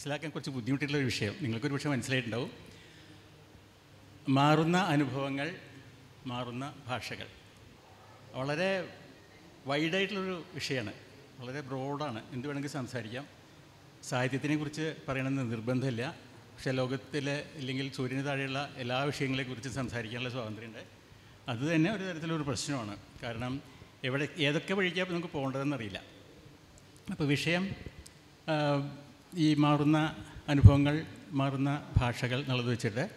മനസ്സിലാക്കാൻ കുറച്ച് ബുദ്ധിമുട്ടുള്ള ഒരു വിഷയം. നിങ്ങൾക്കൊരു പക്ഷേ മനസ്സിലായിട്ടുണ്ടാവും. മാറുന്ന അനുഭവങ്ങൾ മാറുന്ന ഭാഷകൾ. വളരെ വൈഡായിട്ടുള്ളൊരു വിഷയമാണ്. വളരെ ബ്രോഡാണ്. എന്ത് വേണമെങ്കിൽ സംസാരിക്കാം. സാഹിത്യത്തിനെ കുറിച്ച് പറയണമെന്ന് നിർബന്ധമില്ല. പക്ഷേ ലോകത്തിലെ ഇല്ലെങ്കിൽ സൂര്യന് താഴെയുള്ള എല്ലാ വിഷയങ്ങളെക്കുറിച്ചും സംസാരിക്കാനുള്ള സ്വാതന്ത്ര്യമുണ്ട്. അത് തന്നെ ഒരു തരത്തിലൊരു പ്രശ്നമാണ്. കാരണം എവിടെ ഏതൊക്കെ വഴിക്കാണ് നമുക്ക് പോകേണ്ടതെന്നറിയില്ല. അപ്പോൾ വിഷയം ഈ മാറുന്ന അനുഭവങ്ങൾ മാറുന്ന ഭാഷകൾ എന്നുള്ളത് വെച്ചിട്ട്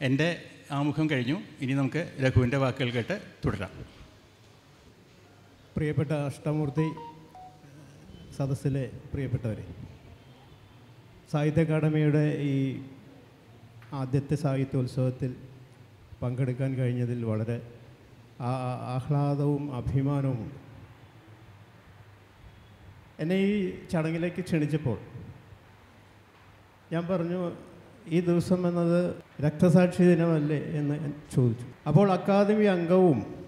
എന്റെ ആമുഖം കഴിഞ്ഞു. ഇനി നമുക്ക് രഘുവിന്റെ വാക്കുകൾ കേട്ട് തുടരാം. പ്രിയപ്പെട്ട അഷ്ടമൂർത്തി സദസ്സിലെ പ്രിയപ്പെട്ടവരെ സാഹിത്യ അക്കാദമിയുടെ ഈ ആദ്യത്തെ സാഹിത്യോത്സവത്തിൽ പങ്കെടുക്കാൻ കഴിഞ്ഞതിൽ വളരെ ആഹ്ലാദവും അഭിമാനവും എന്നെ ഈ ചടങ്ങിലേക്ക് ക്ഷണിച്ചപ്പോൾ ഞാൻ പറഞ്ഞു ഈ ദിവസം എന്നത് രക്തസാക്ഷി ദിനമല്ലേ? എന്ന് ചോദിച്ചു. അപ്പോൾ അക്കാദമി അംഗവും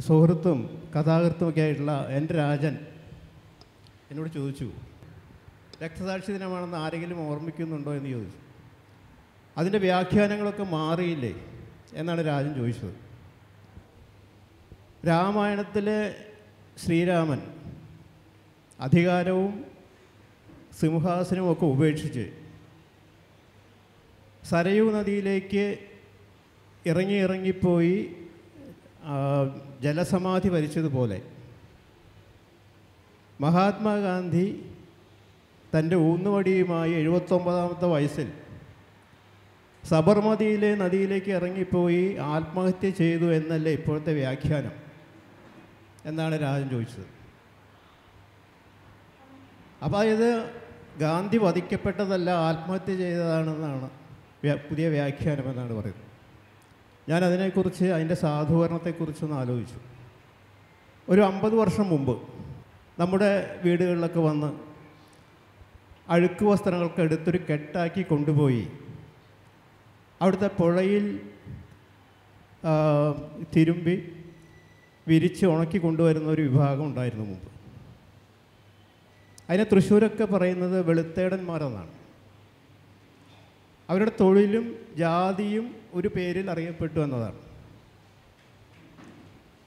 സുഹൃത്തും കഥാകൃത്തുമൊക്കെ ആയിട്ടുള്ള എന്റെ രാജൻ എന്നോട് ചോദിച്ചു രക്തസാക്ഷി ദിനമാണെന്ന് ആരെങ്കിലും ഓർമ്മിക്കുന്നുണ്ടോ? എന്ന് ചോദിച്ചു. അതിന്റെ വ്യാഖ്യാനങ്ങളൊക്കെ മാറിയില്ലേ എന്നാണ് രാജൻ ചോദിച്ചത്. രാമായണത്തിലെ ശ്രീരാമൻ അധികാരവും സിംഹാസനവും ഒക്കെ ഉപേക്ഷിച്ച് സരയൂ നദിയിലേക്ക് ഇറങ്ങി ഇറങ്ങിപ്പോയി ജലസമാധി വരിച്ചതുപോലെ മഹാത്മാഗാന്ധി തന്റെ ഊന്നുവടിയുമായി എഴുപത്തൊമ്പതാമത്തെ വയസ്സിൽ സബർമതിയിലെ നദിയിലേക്ക് ഇറങ്ങിപ്പോയി ആത്മഹത്യ ചെയ്തു എന്നല്ലേ ഇപ്പോഴത്തെ വ്യാഖ്യാനം? എന്നാണ് രാജൻ ചോദിച്ചത്. അപ്പോൾ ഇത് ഗാന്ധി വധിക്കപ്പെട്ടതല്ല ആത്മഹത്യ ചെയ്തതാണെന്നാണ്. പുതിയ വ്യാഖ്യാനം എന്നാണ് പറയുന്നത്. ഞാൻ അതിനെക്കുറിച്ച് അതിന്റെ സാധൂകരണത്തെക്കുറിച്ചൊന്ന് ആലോചിച്ചു. ഒരു അമ്പത് വർഷം മുമ്പ് നമ്മുടെ വീടുകളിലൊക്കെ വന്ന് അഴുക്ക് വസ്ത്രങ്ങൾക്ക് എടുത്തൊരു കെട്ടാക്കി കൊണ്ടുപോയി അവിടുത്തെ പുഴയിൽ തിരുമ്പി വിരിച്ച് ഉണക്കി കൊണ്ടുവരുന്ന ഒരു വിഭാഗം ഉണ്ടായിരുന്നു മുമ്പ്. അതിനെ തൃശ്ശൂരൊക്കെ പറയുന്നത് വെളുത്തേടന്മാരെന്നാണ്. അവരുടെ തൊഴിലും ജാതിയും ഒരു പേരിൽ അറിയപ്പെട്ടു എന്നതാണ്.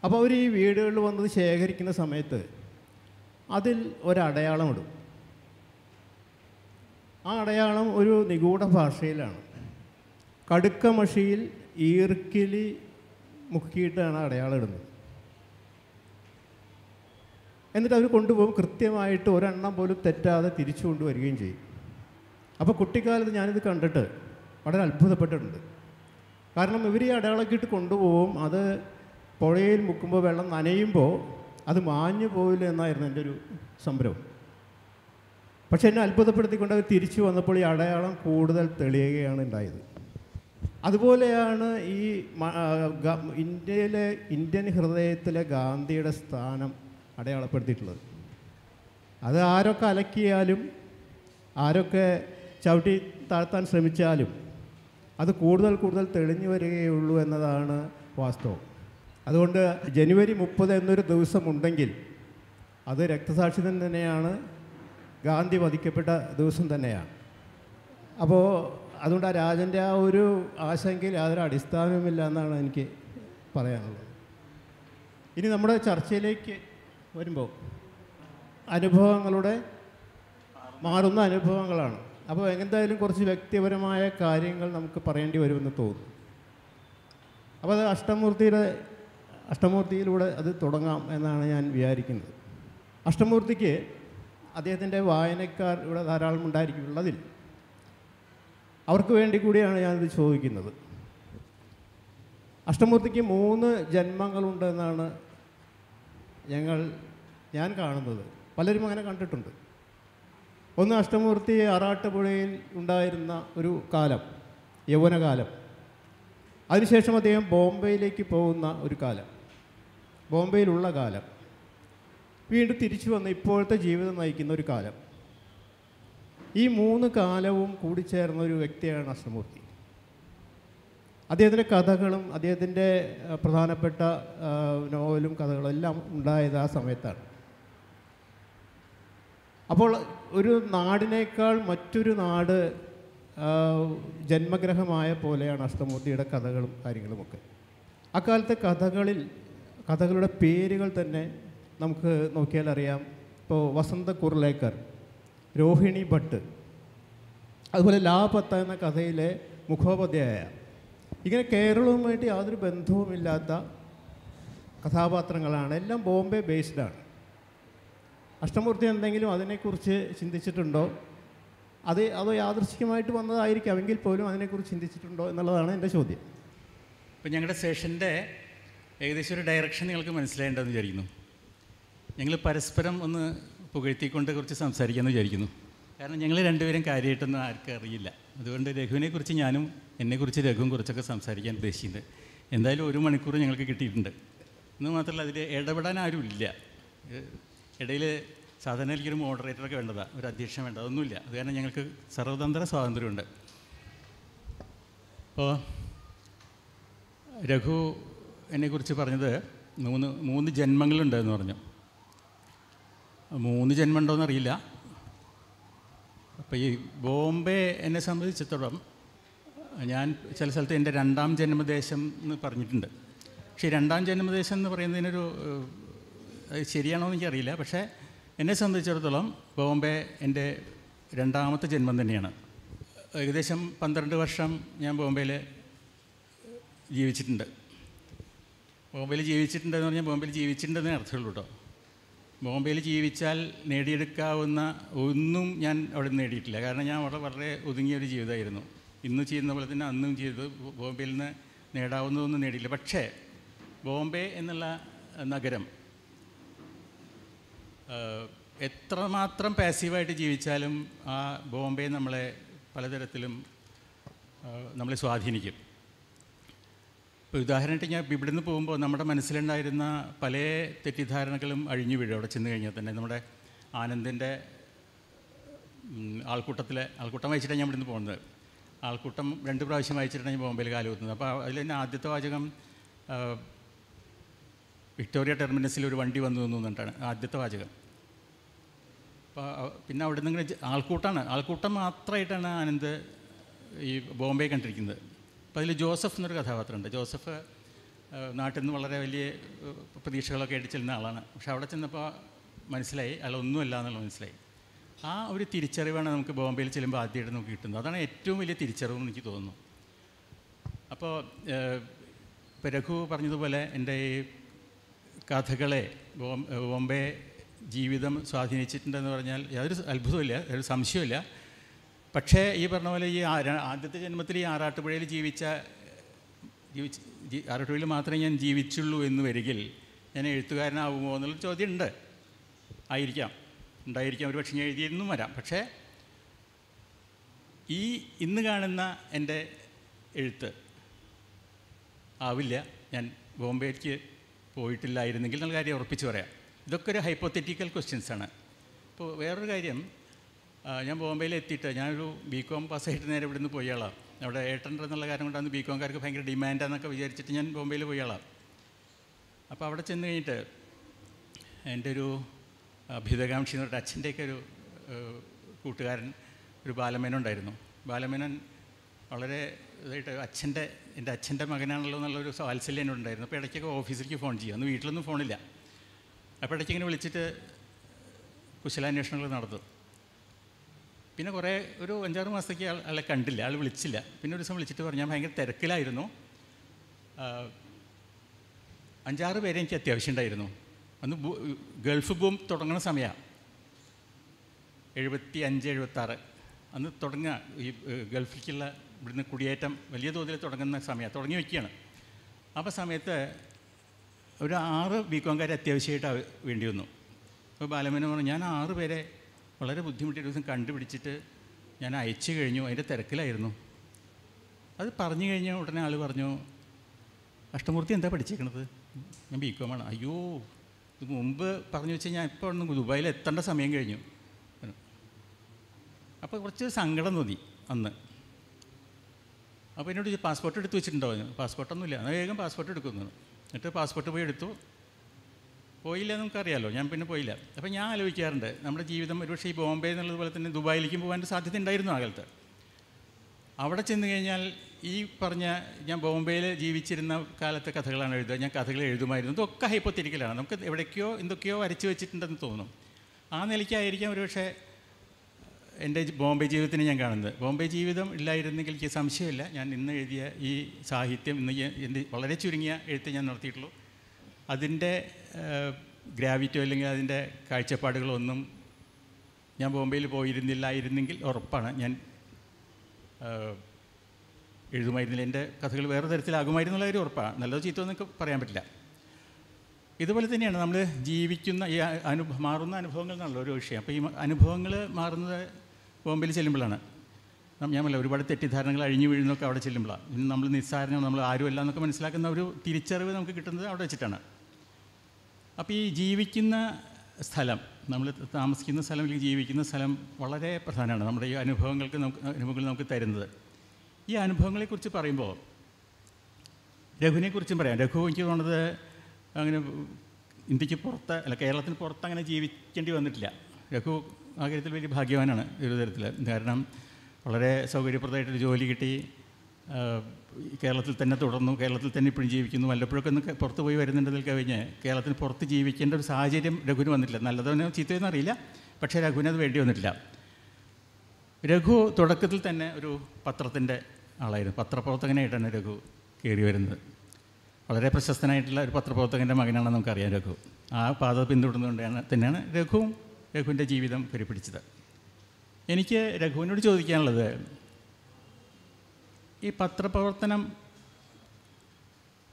അപ്പോൾ അവർ ഈ വീടുകളിൽ വന്നത് ശേഖരിക്കുന്ന സമയത്ത് അതിൽ ഒരടയാളം ഇടും. ആ അടയാളം ഒരു നിഗൂഢ ഭാഷയിലാണ്. കടുക്ക മഷിയിൽ ഈർക്കിലി മുക്കിയിട്ടാണ് അടയാളം ഇടുന്നത്. എന്നിട്ട് അവർ കൊണ്ടുപോകും കൃത്യമായിട്ട് ഒരെണ്ണം പോലും തെറ്റാതെ തിരിച്ചു കൊണ്ടുവരികയും ചെയ്യും. അപ്പോൾ കുട്ടിക്കാലത്ത് ഞാനിത് കണ്ടിട്ട് വളരെ അത്ഭുതപ്പെട്ടിട്ടുണ്ട്. കാരണം ഇവർ ഈ അടയാളക്കിട്ട് കൊണ്ടുപോകും അത് പുഴയിൽ മുക്കുമ്പോൾ വെള്ളം നനയുമ്പോൾ അത് മാഞ്ഞു പോവില്ല എന്നായിരുന്നു എന്റെ ഒരു സംരംഭം. പക്ഷെ എന്നെ അത്ഭുതപ്പെടുത്തിക്കൊണ്ട് അവർ തിരിച്ചു വന്നപ്പോൾ ഈ അടയാളം കൂടുതൽ തെളിയുകയാണ് ഉണ്ടായത്. അതുപോലെയാണ് ഈ ഇന്ത്യയിലെ ഇന്ത്യൻ ഹൃദയത്തിലെ ഗാന്ധിയുടെ സ്ഥാനം അടയാളപ്പെടുത്തിയിട്ടുള്ളത്. അത് ആരൊക്കെ അലക്കിയാലും ആരൊക്കെ ചവിട്ടി താഴ്ത്താൻ ശ്രമിച്ചാലും അത് കൂടുതൽ കൂടുതൽ തെളിഞ്ഞു വരികയുള്ളൂ എന്നതാണ് വാസ്തവം. അതുകൊണ്ട് ജനുവരി മുപ്പത് എന്നൊരു ദിവസമുണ്ടെങ്കിൽ അത് രക്തസാക്ഷി തന്നെയാണ് ഗാന്ധി വധിക്കപ്പെട്ട ദിവസം തന്നെയാണ്. അപ്പോൾ അതുകൊണ്ട് ആ രാജന്റെ ആ ഒരു ആശങ്കയിൽ യാതൊരു അടിസ്ഥാനവുമില്ല എന്നാണ് എനിക്ക് പറയാനുള്ളത്. ഇനി നമ്മുടെ ചർച്ചയിലേക്ക് വരുമ്പോൾ അനുഭവങ്ങളുടെ മാറുന്ന അനുഭവങ്ങളാണ്. അപ്പോൾ എന്തായാലും കുറച്ച് വ്യക്തിപരമായ കാര്യങ്ങൾ നമുക്ക് പറയേണ്ടി വരുമെന്ന് തോന്നുന്നു. അപ്പോൾ അത് അഷ്ടമൂർത്തിയുടെ അഷ്ടമൂർത്തിയിലൂടെ അത് തുടങ്ങാം എന്നാണ് ഞാൻ വിചാരിക്കുന്നത്. അഷ്ടമൂർത്തിക്ക് അദ്ദേഹത്തിന്റെ വായനക്കാർ ഇവിടെ ധാരാളം ഉണ്ടായിരിക്കുള്ളതിൽ അവർക്ക് വേണ്ടി കൂടിയാണ് ഞാനിത് ചോദിക്കുന്നത്. അഷ്ടമൂർത്തിക്ക് മൂന്ന് ജന്മങ്ങളുണ്ടെന്നാണ് ഞങ്ങൾ ഞാൻ കാണുന്നത്. പലരും അങ്ങനെ കണ്ടിട്ടുണ്ട്. ഒന്ന് അഷ്ടമൂർത്തി ആറാട്ടുപുഴയിൽ ഉണ്ടായിരുന്ന ഒരു കാലം യൗവനകാലം. അതിനുശേഷം അദ്ദേഹം ബോംബെയിലേക്ക് പോകുന്ന ഒരു കാലം ബോംബെയിലുള്ള കാലം. വീണ്ടും തിരിച്ചു വന്ന് ഇപ്പോഴത്തെ ജീവിതം നയിക്കുന്ന ഒരു കാലം. ഈ മൂന്ന് കാലവും കൂടിച്ചേർന്ന ഒരു വ്യക്തിയാണ് അഷ്ടമൂർത്തി. അദ്ദേഹത്തിന്റെ കഥകളും അദ്ദേഹത്തിന്റെ പ്രധാനപ്പെട്ട നോവലും കഥകളും എല്ലാം ഉണ്ടായത് ആ സമയത്താണ്. അപ്പോൾ ഒരു നാടിനേക്കാൾ മറ്റൊരു നാട് ജന്മഗ്രഹമായ പോലെയാണ് അഷ്ടമൂർത്തിയുടെ കഥകളും കാര്യങ്ങളുമൊക്കെ അക്കാലത്തെ കഥകളിൽ കഥകളുടെ പേരുകൾ തന്നെ നമുക്ക് നോക്കിയാൽ അറിയാം. ഇപ്പോൾ വസന്ത കുർലേക്കർ രോഹിണി ഭട്ട് അതുപോലെ ലാപത്ത എന്ന കഥയിലെ മുഖോപാധ്യായ. ഇങ്ങനെ കേരളവുമായിട്ട് യാതൊരു ബന്ധവുമില്ലാത്ത കഥാപാത്രങ്ങളാണ്. എല്ലാം ബോംബെ ബേസ്ഡാണ് അഷ്ടമൂർത്തി എന്തെങ്കിലും അതിനെക്കുറിച്ച് ചിന്തിച്ചിട്ടുണ്ടോ? അത് അത് യാദൃശ്ചികമായിട്ട് വന്നതായിരിക്കാം. എങ്കിൽ പോലും അതിനെക്കുറിച്ച് ചിന്തിച്ചിട്ടുണ്ടോ എന്നുള്ളതാണ് എന്റെ ചോദ്യം. ഇപ്പം ഞങ്ങളുടെ സെഷന്റെ ഏകദേശം ഒരു ഡയറക്ഷൻ നിങ്ങൾക്ക് മനസ്സിലായിട്ടുണ്ടെന്ന് വിചാരിക്കുന്നു. ഞങ്ങൾ പരസ്പരം ഒന്ന് പുകഴ്ത്തിക്കൊണ്ട് കുറച്ച് സംസാരിക്കാമെന്ന് വിചാരിക്കുന്നു. കാരണം ഞങ്ങൾ രണ്ടുപേരും കാര്യമായിട്ടൊന്നും ആർക്കും അറിയില്ല. അതുകൊണ്ട് രഘുവിനെക്കുറിച്ച് ഞാനും എന്നെക്കുറിച്ച് രഘുവും കുറച്ചൊക്കെ സംസാരിക്കാൻ ഉദ്ദേശിക്കുന്നുണ്ട് എന്തായാലും ഒരു മണിക്കൂർ ഞങ്ങൾക്ക് കിട്ടിയിട്ടുണ്ട്. എന്ന് മാത്രമല്ല അതിൽ ഇടപെടാൻ ആരും ഇല്ല ഇടയിൽ സാധാരണ എനിക്കൊരു മോഡറേറ്ററൊക്കെ വേണ്ടതാണ് ഒരു അധ്യക്ഷൻ വേണ്ട അതൊന്നുമില്ല. അത് കാരണം ഞങ്ങൾക്ക് സർവതന്ത്ര സ്വാതന്ത്ര്യമുണ്ട്. അപ്പോൾ രഘു എന്നെക്കുറിച്ച് പറഞ്ഞത് മൂന്ന് മൂന്ന് ജന്മങ്ങളുണ്ടെന്ന് പറഞ്ഞു. മൂന്ന് ജന്മം ഉണ്ടോ അറിയില്ല അപ്പോൾ ഈ ബോംബെ എന്നെ സംബന്ധിച്ചിടത്തോളം ഞാൻ ചില സ്ഥലത്ത് എന്റെ രണ്ടാം ജന്മദേശം എന്ന് പറഞ്ഞിട്ടുണ്ട്. പക്ഷേ രണ്ടാം ജന്മദേശം എന്ന് പറയുന്നതിനൊരു ശരിയാണോ എന്ന് എനിക്കറിയില്ല. പക്ഷേ എന്നെ സംബന്ധിച്ചിടത്തോളം ബോംബെ എന്റെ രണ്ടാമത്തെ ജന്മം തന്നെയാണ്. ഏകദേശം പന്ത്രണ്ട് വർഷം ഞാൻ ബോംബെയിൽ ജീവിച്ചിട്ടുണ്ട്. ബോംബെയിൽ ജീവിച്ചിട്ടുണ്ടെന്ന് പറഞ്ഞാൽ ബോംബെയിൽ ജീവിച്ചിട്ടുണ്ടെന്നേ അർത്ഥമുള്ളൂ കേട്ടോ. ബോംബെയിൽ ജീവിച്ചാൽ നേടിയെടുക്കാവുന്ന ഒന്നും ഞാൻ അവിടെ നേടിയിട്ടില്ല. കാരണം ഞാൻ അവിടെ വളരെ ഒതുങ്ങിയ ഒരു ജീവിതമായിരുന്നു. ഇന്ന് ചെയ്യുന്ന പോലെ തന്നെ അന്നും ചെയ്തത് ബോംബെയിൽ നിന്ന് നേടാവുന്നതൊന്നും നേടിയില്ല പക്ഷേ ബോംബെ എന്നുള്ള നഗരം എത്രമാത്രം പാസീവായിട്ട് ജീവിച്ചാലും ആ ബോംബെ നമ്മളെ പലതരത്തിലും നമ്മളെ സ്വാധീനിക്കും. ഇപ്പോൾ ഉദാഹരണമായിട്ട് ഞാൻ ഇവിടെ നിന്ന് പോകുമ്പോൾ നമ്മുടെ മനസ്സിലുണ്ടായിരുന്ന പല തെറ്റിദ്ധാരണകളും അഴിഞ്ഞു വീഴും അവിടെ ചെന്ന് കഴിഞ്ഞാൽ തന്നെ. നമ്മുടെ ആനന്ദിന്റെ ആൾക്കൂട്ടത്തിലെ ആൾക്കൂട്ടം വായിച്ചിട്ടാണ് ഞാൻ ഇവിടുന്ന് പോകുന്നത്. ആൾക്കൂട്ടം രണ്ട് പ്രാവശ്യം വായിച്ചിട്ടാണ് ഞാൻ ബോംബെയിൽ കാലുകുത്തുന്നത് അപ്പോൾ അതിൽ തന്നെ ആദ്യത്തെ വാചകം വിക്ടോറിയ ടെർമിനസിൽ ഒരു വണ്ടി വന്നു പറഞ്ഞിട്ടാണ് ആദ്യത്തെ വാചകം. അപ്പോൾ പിന്നെ അവിടെ നിന്ന് ഇങ്ങനെ ആൾക്കൂട്ടമാണ് ആൾക്കൂട്ടം മാത്രമായിട്ടാണ് ആനന്ദ് ഈ ബോംബെ കണ്ടിരിക്കുന്നത്. അപ്പോൾ അതിൽ ജോസഫ് എന്നൊരു കഥാപാത്രമുണ്ട്. ജോസഫ് നാട്ടിൽ നിന്ന് വളരെ വലിയ പ്രതീക്ഷകളൊക്കെ ആയിട്ട് ചെല്ലുന്ന ആളാണ്. പക്ഷെ അവിടെ ചെന്നപ്പോൾ മനസ്സിലായി അയാൾ ഒന്നുമല്ല എന്നുള്ളത് മനസ്സിലായി. ആ ഒരു തിരിച്ചറിവാണ് നമുക്ക് ബോംബെയിൽ ചെല്ലുമ്പോൾ ആദ്യമായിട്ട് നമുക്ക് കിട്ടുന്നത്. അതാണ് ഏറ്റവും വലിയ തിരിച്ചറിവെന്ന് എനിക്ക് തോന്നുന്നു. അപ്പോൾ ഇപ്പോൾ രഘു പറഞ്ഞതുപോലെ എന്റെ ഈ കഥകളെ ബോംബെ ജീവിതം സ്വാധീനിച്ചിട്ടുണ്ടെന്ന് പറഞ്ഞാൽ യാതൊരു അത്ഭുതമില്ല യാതൊരു സംശയമില്ല പക്ഷേ ഈ പറഞ്ഞ പോലെ ഈ ആദ്യത്തെ ജന്മത്തിൽ ഈ ആറാട്ടുപുഴയിൽ ജീവിച്ച ജീവിച്ച് ആറാട്ടുപുഴയിൽ മാത്രമേ ഞാൻ ജീവിച്ചുള്ളൂ എന്ന് വരികിൽ ഞാൻ എഴുത്തുകാരനാവുമോ എന്നുള്ള ചോദ്യം ഉണ്ട് ആയിരിക്കാം ഉണ്ടായിരിക്കാം ഒരു പക്ഷേ ഞാൻ എഴുതിയെന്നും വരാം. പക്ഷേ ഈ ഇന്ന് കാണുന്ന എന്റെ എഴുത്ത് ആവില്ല. ഞാൻ ബോംബെക്ക് പോയിട്ടില്ലായിരുന്നെങ്കിൽ നല്ല കാര്യം ഉറപ്പിച്ച് പറയാം. ഇതൊക്കെ ഒരു ഹൈപ്പോത്തറ്റിക്കൽ ക്വസ്റ്റ്യൻസ് ആണ്. ഇപ്പോൾ വേറൊരു കാര്യം ഞാൻ ബോംബെയിൽ എത്തിയിട്ട് ഞാനൊരു ബി കോം പാസ്സായിട്ട് നേരെ ഇവിടുന്ന് പോയ ആളാണ് അവിടെ ഏട്ടൻ എന്നുള്ള കാര്യം കൊണ്ടാണ് ബി കോംകാർക്ക് ഭയങ്കര ഡിമാൻഡാന്നൊക്കെ വിചാരിച്ചിട്ട് ഞാൻ ബോംബെയിൽ പോയ അപ്പോൾ അവിടെ ചെന്ന് കഴിഞ്ഞിട്ട് എന്റെ ഒരു അഭ്യുതകാംക്ഷി എന്ന് പറഞ്ഞിട്ട് അച്ഛന്റെയൊക്കെ ഒരു കൂട്ടുകാരൻ ഒരു ബാലമേനുണ്ടായിരുന്നു ബാലമേനൻ വളരെ ഇതായിട്ട് അച്ഛന്റെ എന്റെ അച്ഛന്റെ മകനാണല്ലോ എന്നുള്ളൊരു വാത്സല്യം എന്നോട് ഉണ്ടായിരുന്നു അപ്പോൾ ഇടയ്ക്കൊക്കെ ഓഫീസിലേക്ക് ഫോൺ ചെയ്യുക അന്ന് വീട്ടിലൊന്നും ഫോണില്ല. അപ്പോൾ ഇടയ്ക്ക് ഇങ്ങനെ വിളിച്ചിട്ട് കുശലാന്വേഷണങ്ങൾ നടത്തും പിന്നെ കുറേ ഒരു അഞ്ചാറ് മാസത്തേക്ക് ആളെ കണ്ടില്ല. ആൾ വിളിച്ചില്ല. പിന്നെ ഒരു ദിവസം വിളിച്ചിട്ട് പറഞ്ഞു ഞാൻ ഭയങ്കര തിരക്കിലായിരുന്നു. അഞ്ചാറ് പേരെ എനിക്ക് അത്യാവശ്യം ഉണ്ടായിരുന്നു. അന്ന് ഗൾഫ് ബൂം തുടങ്ങുന്ന സമയമാണ് എഴുപത്തി അഞ്ച് എഴുപത്താറ്. അന്ന് തുടങ്ങുക. ഈ ഗൾഫിലേക്കുള്ള ഇവിടുന്ന് കുടിയേറ്റം വലിയ തോതിൽ തുടങ്ങുന്ന സമയം തുടങ്ങി വയ്ക്കുകയാണ് അപ്പോൾ സമയത്ത് ഒരു ആറ് ബികോംകാർ അത്യാവശ്യമായിട്ട് വേണ്ടി വന്നു. അപ്പോൾ ബാലമേനൻ പറഞ്ഞു ഞാൻ ആറ് പേരെ വളരെ ബുദ്ധിമുട്ടിയ ദിവസം കണ്ടുപിടിച്ചിട്ട് ഞാൻ അയച്ചു കഴിഞ്ഞു അതിന്റെ തിരക്കിലായിരുന്നു. അത് പറഞ്ഞു കഴിഞ്ഞ ഉടനെ ആൾ പറഞ്ഞു അഷ്ടമൂർത്തി എന്താ പഠിച്ചേക്കണത്? ഞാൻ ബി കോമാണ് അയ്യോ ഇത് മുമ്പ് പറഞ്ഞു വെച്ചാൽ ഞാൻ ഇപ്പോൾ ഒന്ന് ദുബായിൽ എത്തേണ്ട സമയം കഴിഞ്ഞു. അപ്പോൾ കുറച്ച് സങ്കടം തോന്നി അന്ന്. അപ്പോൾ എന്നോട് പാസ്പോർട്ട് എടുത്ത് വെച്ചിട്ടുണ്ടോ? എന്ന് പാസ്പോർട്ടൊന്നുമില്ല. എന്നാൽ വേഗം പാസ്പോർട്ട് എടുക്കുന്നു. എന്നിട്ട് പാസ്പോർട്ട് പോയി എടുത്തു. പോയില്ല എന്ന് നമുക്കറിയാലോ ഞാൻ പിന്നെ പോയില്ല. അപ്പോൾ ഞാൻ ആലോചിക്കാറുണ്ട് നമ്മുടെ ജീവിതം ഒരുപക്ഷെ ഈ ബോംബെ എന്നുള്ളതുപോലെ തന്നെ ദുബായിലേക്കും പോകാൻ സാധ്യത ഉണ്ടായിരുന്നു ആ അവിടെ ചെന്ന് കഴിഞ്ഞാൽ ഈ പറഞ്ഞ ഞാൻ ബോംബെയിൽ ജീവിച്ചിരുന്ന കാലത്തെ കഥകളാണ് എഴുതുക. ഞാൻ കഥകൾ എഴുതുമായിരുന്നു. ഇതൊക്കെ ഹൈപ്പോത്തിരിക്കലാണ് നമുക്ക് എവിടേക്കോ എന്തൊക്കെയോ വരച്ച് വെച്ചിട്ടുണ്ടെന്ന് തോന്നും. ആ നിലയ്ക്കായിരിക്കാം ഒരുപക്ഷെ എന്റെ ബോംബെ ജീവിതത്തിന് ഞാൻ കാണുന്നത്. ബോംബെ ജീവിതം ഇല്ലായിരുന്നെങ്കിൽ എനിക്ക് സംശയമില്ല. ഞാൻ ഇന്ന് എഴുതിയ ഈ സാഹിത്യം ഇന്ന് എന്റെ വളരെ ചുരുങ്ങിയ എഴുത്ത് ഞാൻ നടത്തിയിട്ടുള്ളൂ. അതിന്റെ ഗ്രാവിറ്റോ അല്ലെങ്കിൽ അതിന്റെ കാഴ്ചപ്പാടുകളൊന്നും ഞാൻ ബോംബെയിൽ പോയിരുന്നില്ലായിരുന്നെങ്കിൽ ഉറപ്പാണ്. ഞാൻ എഴുതുമായിരുന്നില്ല. എന്റെ കഥകൾ വേറെ തരത്തിലാകുമായിരുന്നുള്ള ഒരു ഉറപ്പാണ്. നല്ലതോ ചീത്തോ എന്നൊക്കെ പറയാൻ പറ്റില്ല. ഇതുപോലെ തന്നെയാണ് നമ്മൾ ജീവിക്കുന്ന ഈ അനുഭവം മാറുന്ന അനുഭവങ്ങൾ എന്നുള്ള ഒരു വിഷയം. അപ്പോൾ ഈ അനുഭവങ്ങൾ മാറുന്നത് ബോംബെയിൽ ചെല്ലുമ്പോഴാണ്. ഞാൻ പറഞ്ഞില്ല ഒരുപാട് തെറ്റിദ്ധാരണകൾ അഴിഞ്ഞു വീഴുന്നൊക്കെ അവിടെ ചെല്ലുമ്പോഴാണ് ഇന്ന് നമ്മൾ നിസ്സാരണം നമ്മൾ ആരുമല്ല എന്നൊക്കെ മനസ്സിലാക്കുന്ന ഒരു തിരിച്ചറിവ് നമുക്ക് കിട്ടുന്നത് അവിടെ വെച്ചിട്ടാണ്. അപ്പോൾ ഈ ജീവിക്കുന്ന സ്ഥലം നമ്മൾ താമസിക്കുന്ന സ്ഥലം അല്ലെങ്കിൽ ജീവിക്കുന്ന സ്ഥലം വളരെ പ്രധാനമാണ്. നമ്മുടെ ഈ അനുഭവങ്ങൾക്ക് നമുക്ക് അനുഭവങ്ങൾ നമുക്ക് തരുന്നത്. ഈ അനുഭവങ്ങളെക്കുറിച്ച് പറയുമ്പോൾ രഘുവിനെക്കുറിച്ചും പറയാം. രഘു എനിക്ക് തോന്നുന്നത് അങ്ങനെ ഇന്ത്യയ്ക്ക് പുറത്ത് അല്ല കേരളത്തിന് പുറത്ത് അങ്ങനെ ജീവിക്കേണ്ടി വന്നിട്ടില്ല. രഘു ആ കാര്യത്തിൽ വലിയ ഭാഗ്യവാനാണ് ഒരു തരത്തിൽ കാരണം വളരെ സൗകര്യപ്രദമായിട്ടൊരു ജോലി കിട്ടി. കേരളത്തിൽ തന്നെ തുടർന്നു. കേരളത്തിൽ തന്നെ ഇപ്പോഴും ജീവിക്കുന്നു. വല്ലപ്പോഴൊക്കെ ഒന്ന് പുറത്ത് പോയി വരുന്നുണ്ടെങ്കിൽ കഴിഞ്ഞ് കേരളത്തിന് പുറത്ത് ജീവിക്കേണ്ട ഒരു സാഹചര്യം രഘുവിന് വന്നിട്ടില്ല. നല്ലതെന്നോ ചീത്തയെന്ന് അറിയില്ല. പക്ഷേ രഘുവിന് അത് വേണ്ടി വന്നിട്ടില്ല. രഘു തുടക്കത്തിൽ തന്നെ ഒരു പത്രത്തിന്റെ ആളായിരുന്നു. പത്രപ്രവർത്തകനായിട്ടാണ് രഘു കയറി വരുന്നത്. വളരെ പ്രശസ്തനായിട്ടുള്ള ഒരു പത്രപ്രവർത്തകന്റെ മകനാണെന്ന് നമുക്കറിയാം രഘു. ആ പാത പിന്തുടർന്നുകൊണ്ടാണ് തന്നെയാണ് രഘുവും രഘുവിന്റെ ജീവിതം കരുപിടിച്ചത് എനിക്ക് രഘുവിനോട് ചോദിക്കാനുള്ളത് ഈ പത്രപ്രവർത്തനം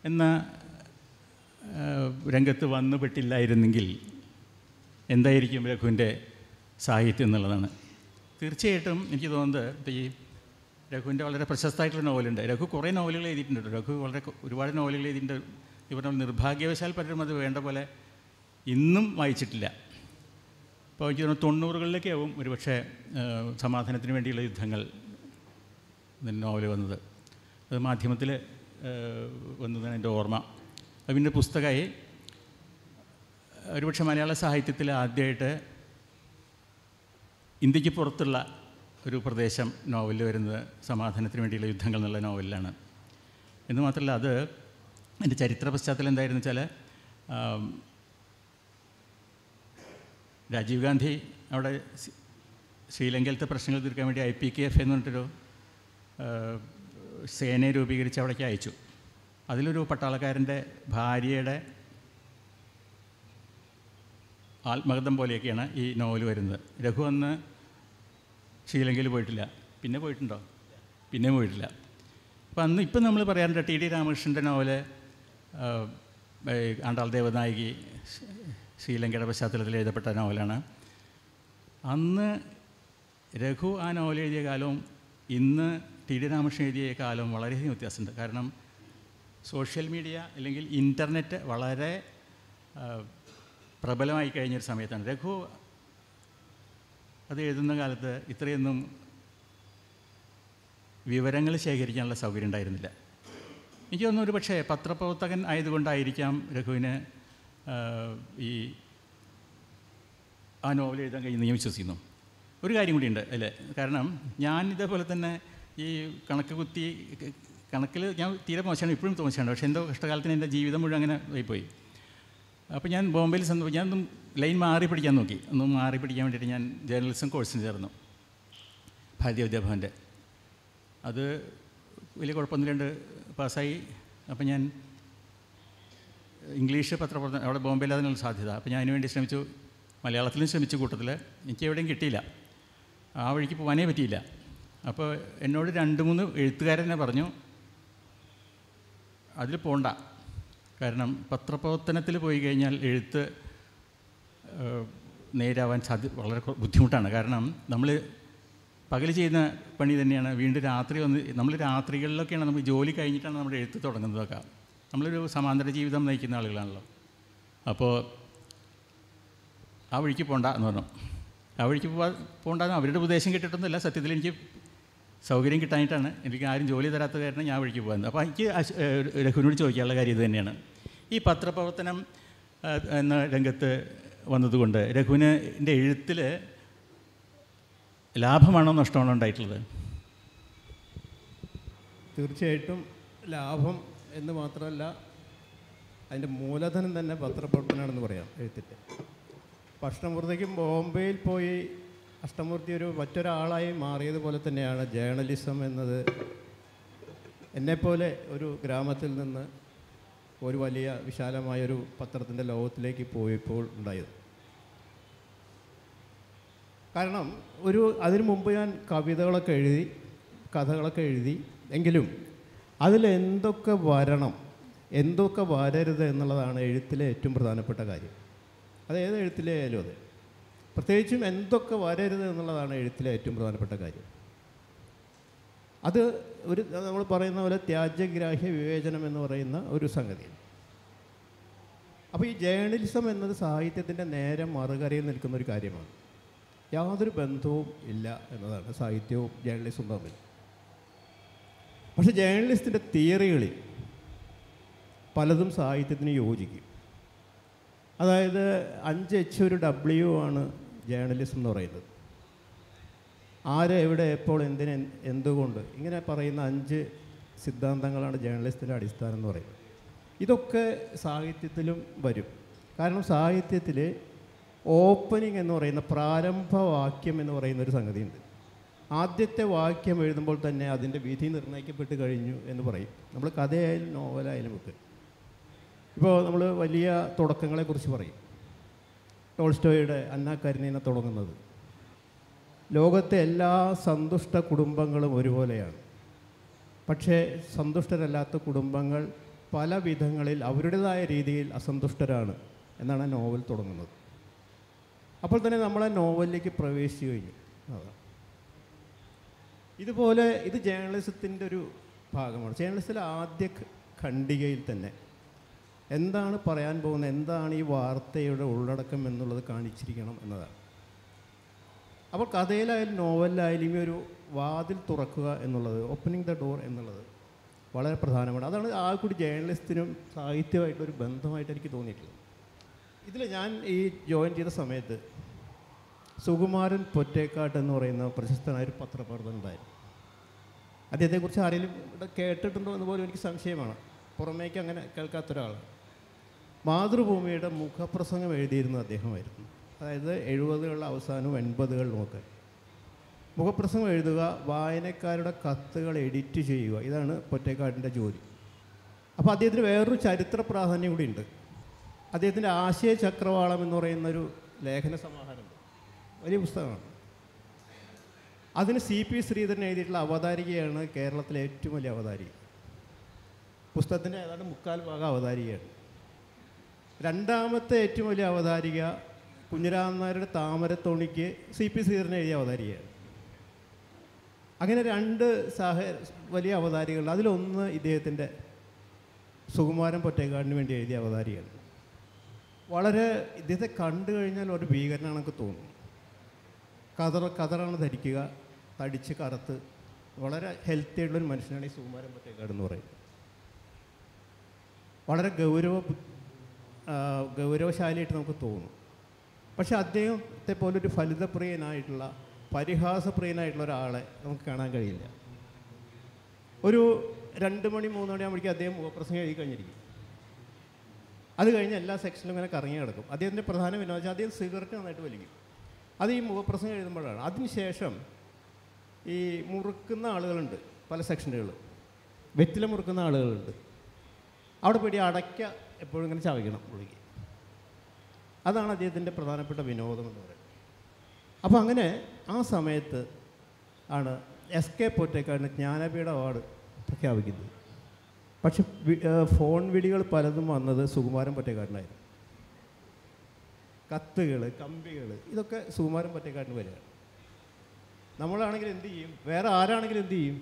എന്ന രംഗത്ത് വന്നു പെട്ടില്ലായിരുന്നെങ്കിൽ എന്തായിരിക്കും രഘുവിന്റെ സാഹിത്യം എന്നുള്ളതാണ്. തീർച്ചയായിട്ടും എനിക്ക് തോന്നുന്നത് ഈ രഘുവിന്റെ വളരെ പ്രശസ്തമായിട്ടുള്ള നോവലുണ്ട്. രഘു കുറേ നോവലുകൾ എഴുതിയിട്ടുണ്ട്. രഘു വളരെ ഒരുപാട് നോവലുകൾ എഴുതിയിട്ടുണ്ട്. ഇവരുടെ നിർഭാഗ്യവശാൽ പലരും അത് വേണ്ട പോലെ ഇന്നും വായിച്ചിട്ടില്ല. അപ്പോൾ എനിക്ക് തോന്നുന്നു തൊണ്ണൂറുകളിലേക്കാവും ഒരുപക്ഷെ സമാധാനത്തിന് വേണ്ടിയുള്ള യുദ്ധങ്ങൾ നോവൽ വന്നത്. അത് മാധ്യമത്തിൽ വന്നതാണ് എന്റെ ഓർമ്മ. അത് പിന്നെ പുസ്തകമായി. ഒരുപക്ഷെ മലയാള സാഹിത്യത്തിൽ ആദ്യമായിട്ട് ഇന്ത്യയ്ക്ക് പുറത്തുള്ള ഒരു പ്രദേശം നോവലിൽ വരുന്നത് സമാധാനത്തിന് വേണ്ടിയുള്ള യുദ്ധങ്ങൾ എന്നുള്ള നോവലിലാണ്. എന്ന് മാത്രമല്ല അത് എന്റെ ചരിത്ര പശ്ചാത്തലം എന്തായിരുന്നു വെച്ചാൽ രാജീവ് ഗാന്ധി അവിടെ ശ്രീലങ്കയിലത്തെ പ്രശ്നങ്ങൾ തീർക്കാൻ വേണ്ടി ഐ പി കെ എഫ് എന്ന് പറഞ്ഞിട്ടൊരു സേനയെ രൂപീകരിച്ച് അവിടേക്ക് അയച്ചു. അതിലൊരു പട്ടാളക്കാരന്റെ ഭാര്യയുടെ ആത്മകഥം പോലെയൊക്കെയാണ് ഈ നോവൽ വരുന്നത്. രഘു അന്ന് ശ്രീലങ്കയിൽ പോയിട്ടില്ല. പിന്നെ പോയിട്ടുണ്ടോ? പിന്നെ പോയിട്ടില്ല. അപ്പം അന്ന് ഇപ്പം നമ്മൾ പറയാറുണ്ട് ടി ഡി രാമകൃഷ്ണന്റെ നോവൽ ആണ്ടാൾ ദേവനായകി ശ്രീലങ്കയുടെ പശ്ചാത്തലത്തിൽ എഴുതപ്പെട്ട നോവലാണ്. അന്ന് രഘു ആ നോവൽ എഴുതിയ കാലവും ഇന്ന് ടി ഡി രാമകൃഷ്ണൻ എഴുതിയ കാലവും വളരെയധികം വ്യത്യാസമുണ്ട്. കാരണം സോഷ്യൽ മീഡിയ അല്ലെങ്കിൽ ഇന്റർനെറ്റ് വളരെ പ്രബലമായി കഴിഞ്ഞൊരു സമയത്താണ്. രഘു അത് എഴുതുന്ന കാലത്ത് ഇത്രയൊന്നും വിവരങ്ങൾ ശേഖരിക്കാനുള്ള സൗകര്യം ഉണ്ടായിരുന്നില്ല. എനിക്ക് തോന്നുന്നു ഒരു പക്ഷേ പത്രപ്രവർത്തകൻ ആയതുകൊണ്ടായിരിക്കാം രഘുവിന് ഈ ആ നോവൽ എഴുതാൻ കഴിയുന്ന ഞാൻ വിശ്വസിക്കുന്നു. ഒരു കാര്യം കൂടിയുണ്ട് അല്ലേ കാരണം ഞാൻ ഇതേപോലെ തന്നെ ഈ കണക്ക് കുത്തി കണക്കിൽ ഞാൻ തീരെ മോശമാണ് ഇപ്പോഴും മോശമാണ്. പക്ഷേ എന്തോ കഷ്ടകാലത്തിന് എന്റെ ജീവിതം മുഴുവൻ അങ്ങനെ ആയിപ്പോയി. അപ്പോൾ ഞാൻ ബോംബെയിൽ സന്ദ ഞാനൊന്നും ലൈൻ മാറി പിടിക്കാൻ നോക്കി. ഒന്ന് മാറി പിടിക്കാൻ വേണ്ടിയിട്ട് ഞാൻ ജേർണലിസം കോഴ്സിന് ചേർന്നു. ഭാരതീയ വിദ്യാഭവന്റെ അത് വലിയ കുഴപ്പമൊന്നുമില്ലാണ്ട് പാസ്സായി. അപ്പോൾ ഞാൻ ഇംഗ്ലീഷ് പത്രപ്രവർത്തനം അവിടെ ബോംബെയിൽ അതിനുള്ള സാധ്യത. അപ്പോൾ ഞാൻ അതിനുവേണ്ടി ശ്രമിച്ചു. മലയാളത്തിലും ശ്രമിച്ചു കൂട്ടത്തിൽ എനിക്ക് എവിടെയും കിട്ടിയില്ല. ആ വഴിക്ക് പോകാനേ പറ്റിയില്ല. അപ്പോൾ എന്നോട് രണ്ട് മൂന്ന് എഴുത്തുകാരനെ പറഞ്ഞു അതിൽ പോണ്ട. കാരണം പത്രപ്രവർത്തനത്തിൽ പോയി കഴിഞ്ഞാൽ എഴുത്ത് നേരാവാൻ സാധ്യ വളരെ ബുദ്ധിമുട്ടാണ്. കാരണം നമ്മൾ പകൽ ചെയ്യുന്ന പണി തന്നെയാണ്. വീണ്ടും രാത്രി വന്ന് നമ്മൾ രാത്രികളിലൊക്കെയാണ് നമ്മൾ ജോലി കഴിഞ്ഞിട്ടാണ് നമ്മുടെ എഴുത്ത് തുടങ്ങുന്നതൊക്കെ. നമ്മളൊരു സമാന്തര ജീവിതം നയിക്കുന്ന ആളുകളാണല്ലോ. അപ്പോൾ ആ വഴിക്ക് പോണ്ട എന്ന് പറഞ്ഞു. ആ വഴിക്ക് പോവാ പോണ്ടെന്ന് അവരുടെ ഉപദേശം കിട്ടിയിട്ടൊന്നുമില്ല. സത്യത്തിൽ എനിക്ക് സൗകര്യം കിട്ടാനായിട്ടാണ് എനിക്ക് ആരും ജോലി തരാത്ത കാരണം ഞാൻ വഴിക്ക് പോകുന്നത് അപ്പോൾ എനിക്ക് രഘുവിനോട് ചോദിക്കാനുള്ള കാര്യം ഇത് തന്നെയാണ്. ഈ പത്രപ്രവർത്തനം എന്ന രംഗത്ത് വന്നതുകൊണ്ട് രഘുവിന്റെ എഴുത്തിൽ ലാഭമാണോ നഷ്ടമാണോ ഉണ്ടായിട്ടുള്ളത്? തീർച്ചയായിട്ടും ലാഭം എന്ന് മാത്രമല്ല അതിന്റെ മൂലധനം തന്നെ പത്രപ്രവർത്തനമാണെന്ന് പറയാം എഴുത്തിന്റെ. അപ്പം അഷ്ടമൂർത്തിക്കും ബോംബെയിൽ പോയി അഷ്ടമൂർത്തി ഒരു മറ്റൊരാളായി മാറിയതുപോലെ തന്നെയാണ് ജേർണലിസം എന്നത്. എന്നെപ്പോലെ ഒരു ഗ്രാമത്തിൽ നിന്ന് ഒരു വലിയ വിശാലമായൊരു പത്രത്തിന്റെ ലോകത്തിലേക്ക് പോയപ്പോൾ ഉണ്ടായത്. കാരണം ഒരു അതിനു മുമ്പ് ഞാൻ കവിതകളൊക്കെ എഴുതി കഥകളൊക്കെ എഴുതി എങ്കിലും അതിൽ എന്തൊക്കെ വരണം എന്തൊക്കെ വരരുത് എന്നുള്ളതാണ് എഴുത്തിലെ ഏറ്റവും പ്രധാനപ്പെട്ട കാര്യം. അത് ഏത് എഴുത്തിലെ ആയാലും അതെ. പ്രത്യേകിച്ചും എന്തൊക്കെ വരരുത് എന്നുള്ളതാണ് എഴുത്തിലെ ഏറ്റവും പ്രധാനപ്പെട്ട കാര്യം. അത് ഒരു നമ്മൾ പറയുന്ന പോലെ ത്യാജ്യഗ്രാഹ്യ വിവേചനം എന്ന് പറയുന്ന ഒരു സംഗതി അപ്പോൾ ഈ ജേർണലിസം എന്നത് സാഹിത്യത്തിന്റെ നേരെ മറുകരയിൽ നിൽക്കുന്ന ഒരു കാര്യമാണ്. യാതൊരു ബന്ധവും ഇല്ല എന്നതാണ് സാഹിത്യവും ജേർണലിസവും തമ്മിൽ. പക്ഷേ ജേർണലിസ്റ്റിന്റെ തിയറികളിൽ പലതും സാഹിത്യത്തിന് യോജിക്കും. അതായത് അഞ്ച് എച്ച് ഒരു ഡബ്ല്യു ആണ് ജേർണലിസം എന്ന് പറയുന്നത്. ആര് എവിടെ എപ്പോൾ എന്തിന് എന്ത് എന്തുകൊണ്ട് ഇങ്ങനെ പറയുന്ന അഞ്ച് സിദ്ധാന്തങ്ങളാണ് ജേർണലിസ്റ്റിന്റെ അടിസ്ഥാനം എന്ന് പറയുന്നത്. ഇതൊക്കെ സാഹിത്യത്തിലും വരും. കാരണം സാഹിത്യത്തിൽ ഓപ്പനിങ് എന്ന് പറയുന്ന പ്രാരംഭവാക്യം എന്ന് പറയുന്ന ഒരു സംഗതിയുണ്ട്. ആദ്യത്തെ വാക്യം എഴുതുമ്പോൾ തന്നെ അതിന്റെ വിധി നിർണയിക്കപ്പെട്ട് കഴിഞ്ഞു എന്ന് പറയും. നമ്മൾ കഥയായാലും നോവലായാലും ഒക്കെ. ഇപ്പോൾ നമ്മൾ വലിയ തുടക്കങ്ങളെക്കുറിച്ച് പറയും. ടോൾസ്റ്റോയുടെ അന്ന കരുണീന തുടങ്ങുന്നത്? ലോകത്തെ എല്ലാ സന്തുഷ്ട കുടുംബങ്ങളും ഒരുപോലെയാണ്. പക്ഷേ സന്തുഷ്ടരല്ലാത്ത കുടുംബങ്ങൾ പല വിധങ്ങളിൽ അവരുടേതായ രീതിയിൽ അസന്തുഷ്ടരാണ് എന്നാണ് നോവൽ തുടങ്ങുന്നത്. അപ്പോൾ തന്നെ നമ്മളെ നോവലിലേക്ക് പ്രവേശിച്ചു കഴിഞ്ഞു. അതാണ്. ഇതുപോലെ ഇത് ജേർണലിസത്തിന്റെ ഒരു ഭാഗമാണ്. ജേർണലിസത്തിലെ ആദ്യ ഖണ്ഡികയിൽ തന്നെ എന്താണ് പറയാൻ പോകുന്നത്? എന്താണ് ഈ വാർത്തയുടെ ഉള്ളടക്കം എന്നുള്ളത് കാണിച്ചിരിക്കണം എന്നതാണ്. അപ്പോൾ കഥയിലായാലും നോവലിലായാലും ഈ ഒരു വാതിൽ തുറക്കുക എന്നുള്ളത് ഓപ്പണിംഗ് ദ ഡോർ എന്നുള്ളത് വളരെ പ്രധാനമാണ്. അതാണ് ആ കൂടി ജേർണലിസ്റ്റിനും സാഹിത്യമായിട്ടൊരു ബന്ധമായിട്ട് എനിക്ക് തോന്നിയിട്ടുള്ളത്. ഇതിൽ ഞാൻ ഈ ജോയിൻ ചെയ്ത സമയത്ത് സുകുമാരൻ പൊറ്റേക്കാട്ട് എന്ന് പറയുന്ന പ്രശസ്തനായ ഒരു പത്രപ്രവർത്തകൻ ഉണ്ടായിരുന്നു. അദ്ദേഹത്തെക്കുറിച്ച് ആരെങ്കിലും ഇവിടെ കേട്ടിട്ടുണ്ടോ എന്ന് പോലും എനിക്ക് സംശയമാണ്. പുറമേക്ക് അങ്ങനെ കേൾക്കാത്ത ഒരാൾ മാതൃഭൂമിയുടെ മുഖപ്രസംഗം എഴുതിയിരുന്ന അദ്ദേഹമായിരുന്നു. അതായത് എഴുപതുകളുടെ അവസാനവും എൺപതുകളിലുമൊക്കെ മുഖപ്രസംഗം എഴുതുക വായനക്കാരുടെ കത്തുകൾ എഡിറ്റ് ചെയ്യുക ഇതാണ് പൊറ്റേക്കാടിന്റെ ജോലി. അപ്പോൾ അദ്ദേഹത്തിന് വേറൊരു ചരിത്ര പ്രാധാന്യം കൂടി ഉണ്ട്. അദ്ദേഹത്തിന്റെ ആശയ ചക്രവാളം എന്ന് പറയുന്നൊരു ലേഖന സമാഹാരമുണ്ട്. വലിയ പുസ്തകമാണ്. അതിന് സി പി ശ്രീധരൻ എഴുതിയിട്ടുള്ള അവതാരികയാണ് കേരളത്തിലെ ഏറ്റവും വലിയ അവതാരിക പുസ്തകത്തിന്റെ ഏതാണ്ട് മുക്കാൽ ഭാഗം അവതാരികയാണ്. രണ്ടാമത്തെ ഏറ്റവും വലിയ അവതാരിക കുഞ്ഞിരാമനാരുടെ താമരത്തോണിക്ക് സി പി ശ്രീധരൻ എഴുതിയ അവതാരികയാണ്. അങ്ങനെ രണ്ട് സാഹ വലിയ അവതാരികൾ അതിലൊന്ന് ഇദ്ദേഹത്തിന്റെ സുകുമാരൻ പൊറ്റേക്കാടിന് വേണ്ടി എഴുതിയ അവതാരികയാണ്. വളരെ ഇദ്ദേഹത്തെ കണ്ടു കഴിഞ്ഞാൽ ഒരു ഭീകരനാണെന്നൊക്കെ തോന്നും കതറ കതറാണ് ധരിക്കുക. തടിച്ച് കറുത്ത് വളരെ ഹെൽത്തി ആയിട്ടുള്ളൊരു മനുഷ്യനാണ് ഈ സുകുമാരൻ പൊറ്റേക്കാട് എന്ന് പറയുന്നത്. വളരെ ഗൗരവ ഗൗരവശാലിയായിട്ട് നമുക്ക് തോന്നും. പക്ഷെ അദ്ദേഹത്തെ പോലൊരു ഫലിതപ്രിയനായിട്ടുള്ള പരിഹാസപ്രിയനായിട്ടുള്ള ഒരാളെ നമുക്ക് കാണാൻ കഴിയില്ല. ഒരു രണ്ട് മണി മൂന്ന് മണിയാകുമ്പോഴേക്കും അദ്ദേഹം മുഖപ്രസംഗം എഴുതി കഴിഞ്ഞിരിക്കും. അത് കഴിഞ്ഞ് എല്ലാ സെക്ഷനിലും ഇങ്ങനെ കറങ്ങി കിടക്കും അദ്ദേഹത്തിന്റെ പ്രധാന വിനോദം അദ്ദേഹം സിഗരറ്റ് നന്നായിട്ട് വലിക്കും. അത് ഈ മുഖപ്രസംഗം എഴുതുമ്പോഴാണ്. അതിനുശേഷം ഈ മുറുക്കുന്ന ആളുകളുണ്ട് പല സെക്ഷനുകൾ വെറ്റില മുറുക്കുന്ന ആളുകളുണ്ട്. അവിടെ പോയി അടയ്ക്ക എപ്പോഴും ഇങ്ങനെ ചവയ്ക്കണം പുള്ളിക്ക് അതാണ് അദ്ദേഹത്തിന്റെ പ്രധാനപ്പെട്ട വിനോദം എന്ന് പറയുന്നത്. അപ്പോൾ അങ്ങനെ ആ സമയത്ത് ആണ് എസ് കെ പൊറ്റേക്കാടിന് ജ്ഞാനപീഠ അവാർഡ് പ്രഖ്യാപിക്കുന്നത്. പക്ഷെ ഫോൺ വിളികൾ പലതും വന്നത് സുകുമാരൻ പൊറ്റേക്കാടിനായിരുന്നു. കത്തുകൾ കമ്പികൾ ഇതൊക്കെ സുകുമാരൻ പൊറ്റേക്കാടിന് വരികയാണ്. നമ്മളാണെങ്കിൽ എന്ത് ചെയ്യും? വേറെ ആരാണെങ്കിലും എന്ത് ചെയ്യും?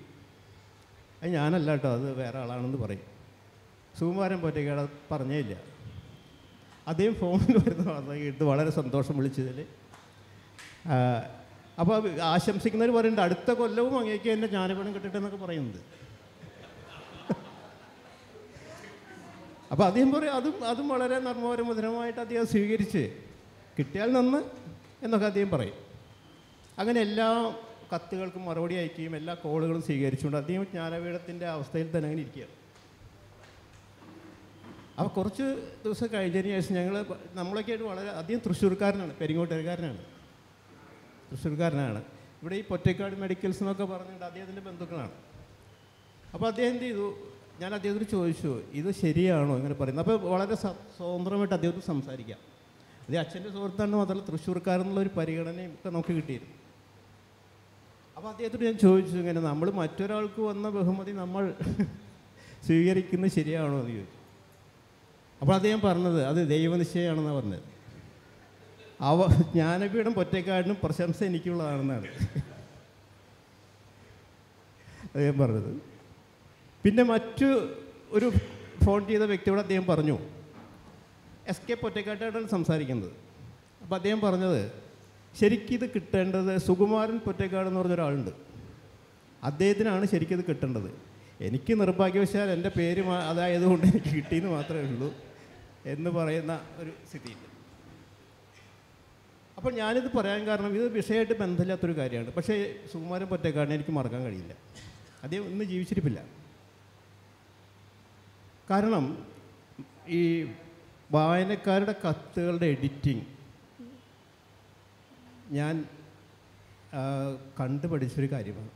അത് ഞാനല്ല കേട്ടോ അത് വേറെ ആളാണെന്ന് പറയും. സുകുമാരൻ പൊറ്റേക്കാട് അത് പറഞ്ഞേ ഇല്ല. അദ്ദേഹം ഫോണിൽ വരുന്ന കേട്ട് വളരെ സന്തോഷം വിളിച്ചതിൽ. അപ്പോൾ ആശംസിക്കുന്നവർ പറയുന്നുണ്ട് അടുത്ത കൊല്ലവും അങ്ങേക്ക് എന്റെ ജ്ഞാനപണം കിട്ടട്ടെ എന്നൊക്കെ പറയുന്നുണ്ട്. അപ്പോൾ അദ്ദേഹം പറയും അതും അതും വളരെ നർമ്മപരമധുരമായിട്ട് അദ്ദേഹം സ്വീകരിച്ച് കിട്ടിയാൽ നന്ന് എന്നൊക്കെ അദ്ദേഹം പറയും. അങ്ങനെ എല്ലാ കത്തുകൾക്കും മറുപടി അയക്കുകയും എല്ലാ കോളുകളും സ്വീകരിച്ചുകൊണ്ട് അദ്ദേഹം ജ്ഞാനപീഠത്തിന്റെ അവസ്ഥയിൽ തന്നെ അങ്ങനെ ഇരിക്കുകയാണ്. അപ്പോൾ കുറച്ച് ദിവസം കഴിഞ്ഞതിന് ശേഷം ഞങ്ങൾ നമ്മളൊക്കെ ആയിട്ട് വളരെ അധികം തൃശ്ശൂർക്കാരനാണ് പെരിങ്ങോട്ടുകാരനാണ്. തൃശ്ശൂർക്കാരനാണ്. ഇവിടെ ഈ പൊറ്റക്കാട് മെഡിക്കൽസ് എന്നൊക്കെ പറഞ്ഞിട്ട് അദ്ദേഹത്തിന്റെ ബന്ധുക്കളാണ്. അപ്പോൾ അദ്ദേഹം എന്ത് ചെയ്തു? ഞാൻ അദ്ദേഹത്തോട് ചോദിച്ചു ഇത് ശരിയാണോ? ഇങ്ങനെ പറയുന്നത് അപ്പോൾ വളരെ സ്വതന്ത്രമായിട്ട് അദ്ദേഹത്തോട് സംസാരിക്കാം. അത് അച്ഛന്റെ സുഹൃത്താണ് മാത്രമല്ല തൃശ്ശൂർക്കാരെന്നുള്ള ഒരു പരിഗണനയും ഒക്കെ നമുക്ക് കിട്ടിയിരുന്നു. അപ്പോൾ അദ്ദേഹത്തോട് ഞാൻ ചോദിച്ചു ഇങ്ങനെ നമ്മൾ മറ്റൊരാൾക്ക് വന്ന ബഹുമതി നമ്മൾ സ്വീകരിക്കുന്നത് ശരിയാണോ എന്ന് ചോദിച്ചു. അപ്പോൾ അദ്ദേഹം പറഞ്ഞത് അത് ദൈവനിശ്ചയമാണെന്നാണ് പറഞ്ഞത്. അവ ജ്ഞാനപീഠം പൊറ്റക്കാടിനും പ്രശംസ എനിക്കുള്ളതാണെന്നാണ്. അദ്ദേഹം പറഞ്ഞത്. പിന്നെ മറ്റു ഒരു ഫോൺ ചെയ്ത വ്യക്തിയോട് അദ്ദേഹം പറഞ്ഞു എസ് കെ പൊറ്റക്കാട്ടായിട്ടാണ് സംസാരിക്കുന്നത്. അപ്പോൾ അദ്ദേഹം പറഞ്ഞത് ശരിക്കും ഇത് കിട്ടേണ്ടത് സുകുമാരൻ പൊറ്റക്കാട് എന്ന് പറഞ്ഞ ഒരാളുണ്ട്. അദ്ദേഹത്തിനാണ് ഇത് കിട്ടേണ്ടത്. എനിക്ക് നിർഭാഗ്യവശാൽ എന്റെ പേര് അതായതുകൊണ്ട് എനിക്ക് കിട്ടിയെന്ന് മാത്രമേ ഉള്ളൂ എന്ന് പറയുന്ന ഒരു സ്ഥിതിയില്ല. അപ്പോൾ ഞാനിത് പറയാൻ കാരണം ഇത് വിഷയമായിട്ട് ബന്ധമില്ലാത്തൊരു കാര്യമാണ്. പക്ഷേ സുകുമാരൻ പൊറ്റക്കാടിനെ എനിക്ക് മറക്കാൻ കഴിയില്ല. അദ്ദേഹം ഇന്ന് ജീവിച്ചിരിപ്പില്ല. കാരണം ഈ വായനക്കാരുടെ കത്തുകളുടെ എഡിറ്റിംഗ് ഞാൻ കണ്ടുപഠിച്ചൊരു കാര്യമാണ്.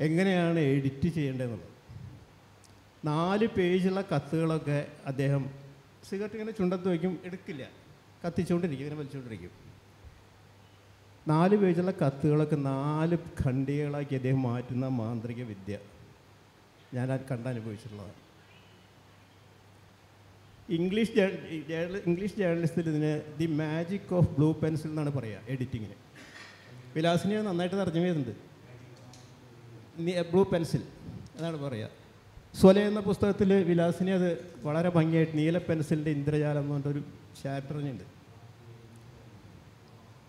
എങ്ങനെയാണ് എഡിറ്റ് ചെയ്യേണ്ടതെന്നുള്ളത്. നാല് പേജുള്ള കത്തുകളൊക്കെ അദ്ദേഹം സിഗരറ്റ് ഇങ്ങനെ ചുണ്ടത്ത് വയ്ക്കും എടുക്കില്ല. കത്തിച്ചുകൊണ്ടിരിക്കും ഇങ്ങനെ വലിച്ചുകൊണ്ടിരിക്കും. നാല് പേജുള്ള കത്തുകളൊക്കെ നാല് ഖണ്ഡികളാക്കി അദ്ദേഹം മാറ്റുന്ന മാന്ത്രിക വിദ്യ ഞാൻ അത് കണ്ടനുഭവിച്ചിട്ടുള്ളതാണ് ഇംഗ്ലീഷ് ഇംഗ്ലീഷ് ജേർണലിസ്റ്റിൽ ഇതിന് the magic of blue pencil എന്നാണ് പറയുക എഡിറ്റിങ്ങിന് വിലാസിനെ നന്നായിട്ട് തർജമ ചെയ്തിട്ടുണ്ട് ബ്ലൂ പെൻസിൽ എന്നാണ് പറയുക സ്വല എന്ന പുസ്തകത്തിൽ വിലാസിനെ അത് വളരെ ഭംഗിയായിട്ട് നീല പെൻസിലിന്റെ ഇന്ദ്രജാലം എന്ന് പറഞ്ഞൊരു ചാപ്റ്ററിനുണ്ട്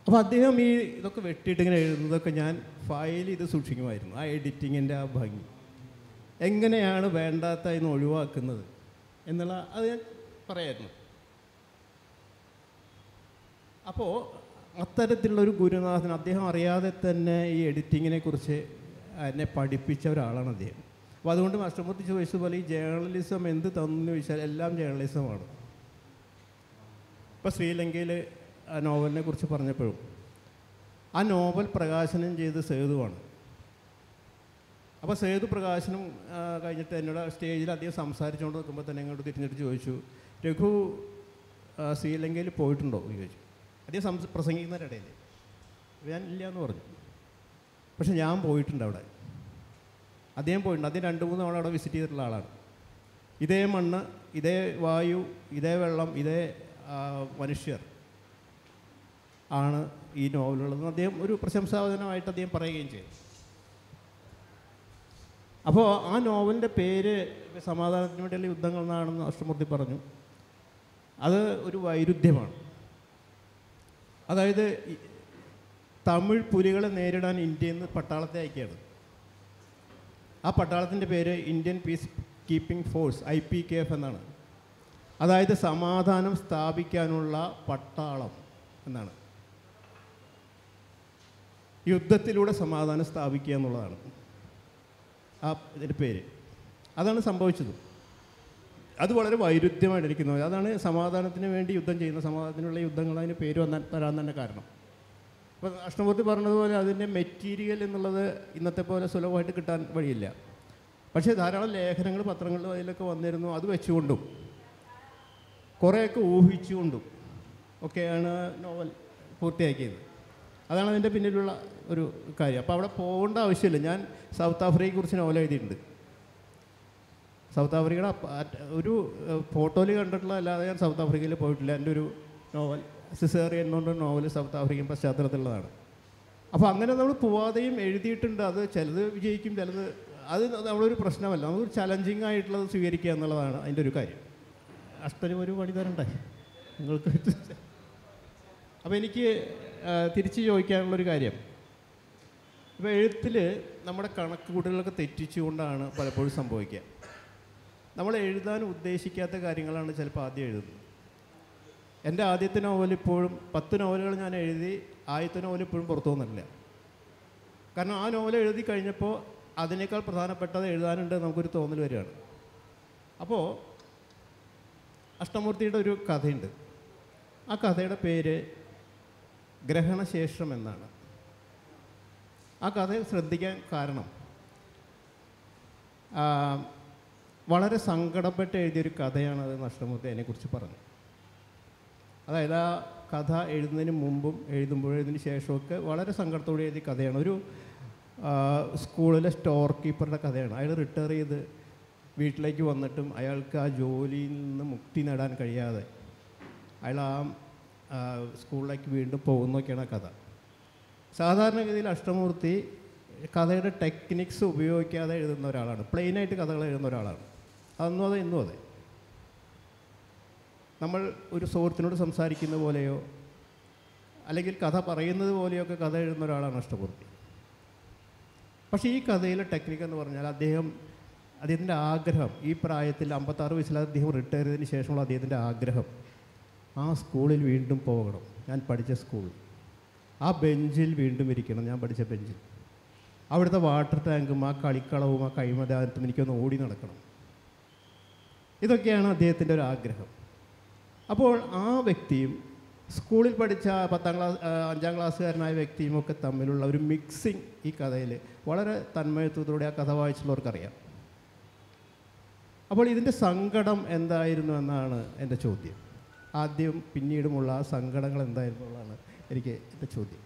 അപ്പോൾ അദ്ദേഹം ഈ ഇതൊക്കെ വെട്ടിയിട്ട് ഇങ്ങനെ എഴുതുന്നതൊക്കെ ഞാൻ ഫയൽ ഇത് സൂക്ഷിക്കുമായിരുന്നു ആ എഡിറ്റിങ്ങിന്റെ ആ ഭംഗി. എങ്ങനെയാണ് വേണ്ടാത്ത ഇന്ന് ഒഴിവാക്കുന്നത് എന്നുള്ള അത് പറയായിരുന്നു. അപ്പോൾ അത്തരത്തിലുള്ള ഒരു ഗുരുനാഥൻ അദ്ദേഹം അറിയാതെ തന്നെ ഈ എഡിറ്റിങ്ങിനെ കുറിച്ച് എന്നെ പഠിപ്പിച്ച ഒരാളാണ് അദ്ദേഹം. അപ്പോൾ അതുകൊണ്ട് മാസ്റ്റർമൂർത്തി ചോദിച്ചതുപോലെ ഈ ജേർണലിസം എന്ത് തന്നു ചോദിച്ചാൽ എല്ലാം ജേർണലിസമാണ് ഇപ്പോൾ ശ്രീലങ്കയിൽ ആ നോവലിനെ കുറിച്ച് പറഞ്ഞപ്പോഴും ആ നോവൽ പ്രകാശനം ചെയ്ത് സേതുവാണ് അപ്പോൾ സേതു പ്രകാശനം കഴിഞ്ഞിട്ട് എന്നോട് സ്റ്റേജിൽ അധികം സംസാരിച്ചുകൊണ്ട് നിൽക്കുമ്പോൾ തന്നെ ഇങ്ങോട്ട് തിരിഞ്ഞിട്ട് ചോദിച്ചു രഘു ശ്രീലങ്കയിൽ പോയിട്ടുണ്ടോ എന്ന് ചോദിച്ചു. അതേ സംസ പ്രസംഗിക്കുന്നവരിടയിൽ ഞാൻ ഇല്ല എന്ന് പറഞ്ഞു. പക്ഷെ ഞാൻ പോയിട്ടുണ്ട് അവിടെ. അദ്ദേഹം പോയിട്ടുണ്ട്. അദ്ദേഹം രണ്ട് മൂന്ന് തവണ അവിടെ വിസിറ്റ് ചെയ്തിട്ടുള്ള ആളാണ്. ഇതേ മണ്ണ് ഇതേ വായു ഇതേ വെള്ളം ഇതേ മനുഷ്യർ ആണ് ഈ നോവലുള്ളതെന്ന് അദ്ദേഹം ഒരു പ്രശംസാവചനമായിട്ട് അദ്ദേഹം പറയുകയും ചെയ്തു. അപ്പോൾ ആ നോവലിന്റെ പേര് സമാധാനത്തിന് വേണ്ടിയുള്ള യുദ്ധങ്ങൾ എന്നാണെന്ന് അഷ്ടമൂർത്തി പറഞ്ഞു. അത് ഒരു വൈരുദ്ധ്യമാണ്. അതായത് തമിഴ് പുലികളെ നേരിടാൻ ഇന്ത്യയിൽ നിന്ന് പട്ടാളത്തെ അയക്കുകയാണ്. ആ പട്ടാളത്തിന്റെ പേര് Indian peacekeeping force I P K F എന്നാണ്. അതായത് സമാധാനം സ്ഥാപിക്കാനുള്ള പട്ടാളം എന്നാണ്. യുദ്ധത്തിലൂടെ സമാധാനം സ്ഥാപിക്കുക എന്നുള്ളതാണ് ആ ഇതിന്റെ പേര്. അതാണ് സംഭവിച്ചത്. അത് വളരെ വൈരുദ്ധ്യമായിട്ട് എനിക്ക് അതാണ് സമാധാനത്തിന് വേണ്ടി യുദ്ധം ചെയ്യുന്ന സമാധാനത്തിനുള്ള യുദ്ധങ്ങൾ അതിന് പേര് വന്നാൽ തരാൻ തന്നെ കാരണം. അപ്പോൾ അഷ്ടമൂർത്തി പറഞ്ഞതുപോലെ അതിന്റെ മെറ്റീരിയൽ എന്നുള്ളത് ഇന്നത്തെ പോലെ സുലഭമായിട്ട് കിട്ടാൻ വഴിയില്ല. പക്ഷേ ധാരാളം ലേഖനങ്ങൾ പത്രങ്ങളിലും അതിലൊക്കെ വന്നിരുന്നു. അത് വെച്ചുകൊണ്ടും കുറേയൊക്കെ ഊഹിച്ചുകൊണ്ടും ഒക്കെയാണ് നോവൽ പൂർത്തിയാക്കിയത്. അതാണ് അതിന്റെ പിന്നിലുള്ള ഒരു കാര്യം. അപ്പോൾ അവിടെ പോകേണ്ട ആവശ്യമില്ല. ഞാൻ സൗത്ത് ആഫ്രിക്കയെക്കുറിച്ച് നോവൽ എഴുതിയിട്ടുണ്ട്. സൗത്ത് ആഫ്രിക്കയുടെ ഒരു ഫോട്ടോയിൽ കണ്ടിട്ടുള്ള അല്ലാതെ ഞാൻ സൗത്ത് ആഫ്രിക്കയിൽ പോയിട്ടില്ല. എന്റെ ഒരു നോവൽ സിസേറിയൻ എന്നുകൊണ്ട് നോവൽ സൗത്ത് ആഫ്രിക്കൻ പശ്ചാത്തലത്തിലുള്ളതാണ്. അപ്പോൾ അങ്ങനെ നമ്മൾ പോവാതെയും എഴുതിയിട്ടുണ്ട്. അത് ചിലത് വിജയിക്കും ചിലത് അത് നമ്മളൊരു പ്രശ്നമല്ല. നമുക്കൊരു ചലഞ്ചിങ് ആയിട്ടുള്ളത് സ്വീകരിക്കുക എന്നുള്ളതാണ് അതിന്റെ ഒരു കാര്യം. അഷ്ടനും ഒരു പണി തരണ്ടേ? നിങ്ങൾക്ക് അപ്പോൾ എനിക്ക് തിരിച്ച് ചോദിക്കാനുള്ളൊരു കാര്യം. ഇപ്പോൾ എഴുത്തിൽ നമ്മുടെ കണക്ക് കൂട്ടലുകളൊക്കെ തെറ്റിച്ചുകൊണ്ടാണ് പലപ്പോഴും സംഭവിക്കുക. നമ്മൾ എഴുതാൻ ഉദ്ദേശിക്കാത്ത കാര്യങ്ങളാണ് ചിലപ്പോൾ ആദ്യം എഴുതുന്നത്. എന്റെ ആദ്യത്തെ നോവൽ ഇപ്പോഴും പത്ത് നോവലുകൾ ഞാൻ എഴുതി ആദ്യത്തെ നോവൽ ഇപ്പോഴും പുറത്തു വന്നിട്ടില്ല. കാരണം ആ നോവൽ എഴുതി കഴിഞ്ഞപ്പോൾ അതിനേക്കാൾ പ്രധാനപ്പെട്ടത് എഴുതാനുണ്ട് നമുക്കൊരു തോന്നൽ വരികയാണ്. അപ്പോൾ അഷ്ടമൂർത്തിയുടെ ഒരു കഥയുണ്ട്. ആ കഥയുടെ പേര് ഗ്രഹണശേഷം എന്നാണ്. ആ കഥ ശ്രദ്ധിക്കാൻ കാരണം വളരെ സങ്കടപ്പെട്ട് എഴുതിയൊരു കഥയാണ് അത് നഷ്ടമൂർത്തി അതിനെക്കുറിച്ച് പറഞ്ഞു അതായത് ആ കഥ എഴുതുന്നതിന് മുമ്പും എഴുതുമ്പോഴും എഴുതുന്നതിന് ശേഷമൊക്കെ വളരെ സങ്കടത്തോടെ എഴുതിയ കഥയാണ്. ഒരു സ്കൂളിലെ സ്റ്റോർ കീപ്പറുടെ കഥയാണ്. അയാൾ റിട്ടയർ ചെയ്ത് വീട്ടിലേക്ക് വന്നിട്ടും അയാൾക്ക് ആ ജോലിയിൽ നിന്ന് മുക്തി നേടാൻ കഴിയാതെ അയാൾ ആ ആ, സ്കൂളിലേക്ക് വീണ്ടും പോകുന്നൊക്കെയാണ് ആ കഥ. സാധാരണഗതിയിൽ അഷ്ടമൂർത്തി കഥയുടെ ടെക്നിക്സ് ഉപയോഗിക്കാതെ എഴുതുന്ന ഒരാളാണ്. പ്ലെയിനായിട്ട് കഥകൾ എഴുതുന്ന ഒരാളാണ്. അന്നും അതെ ഇന്നും അതെ നമ്മൾ ഒരു സുഹൃത്തിനോട് സംസാരിക്കുന്ന പോലെയോ അല്ലെങ്കിൽ കഥ പറയുന്നത് പോലെയൊക്കെ കഥ എഴുതുന്ന ഒരാളാണ് അഷ്ടപൂർത്തി പക്ഷേ ഈ കഥയിലെ ടെക്നിക്ക് എന്ന് പറഞ്ഞാൽ അദ്ദേഹം അദ്ദേഹത്തിന്റെ ആഗ്രഹം ഈ പ്രായത്തിൽ അമ്പത്താറ് വയസ്സിൽ അദ്ദേഹം റിട്ടയർ ചെയ്തതിന് ശേഷമുള്ള അദ്ദേഹത്തിന്റെ ആഗ്രഹം ആ സ്കൂളിൽ വീണ്ടും പോകണം. ഞാൻ പഠിച്ച സ്കൂൾ. ആ ബെഞ്ചിൽ വീണ്ടും ഇരിക്കണം. ഞാൻ പഠിച്ച ബെഞ്ചിൽ. അവിടുത്തെ വാട്ടർ ടാങ്കും ആ കളിക്കളവും ആ കൈമദാനത്തും എനിക്കൊന്ന് ഓടി നടക്കണം. ഇതൊക്കെയാണ് അദ്ദേഹത്തിന്റെ ഒരു ആഗ്രഹം. അപ്പോൾ ആ വ്യക്തിയും സ്കൂളിൽ പഠിച്ച പത്താം ക്ലാസ് അഞ്ചാം ക്ലാസ്സുകാരനായ വ്യക്തിയും ഒക്കെ തമ്മിലുള്ള ഒരു മിക്സിങ് ഈ കഥയിൽ വളരെ തന്മയത്വത്തോടെ ആ കഥ വായിച്ചുള്ളവർക്കറിയാം അപ്പോൾ ഇതിന്റെ സങ്കടം എന്തായിരുന്നു എന്നാണ് എന്റെ ചോദ്യം. ആദ്യം പിന്നീടുമുള്ള ആ സങ്കടങ്ങൾ എന്തായിരുന്നു എന്നുള്ളതാണ് എനിക്ക് എന്റെ ചോദ്യം.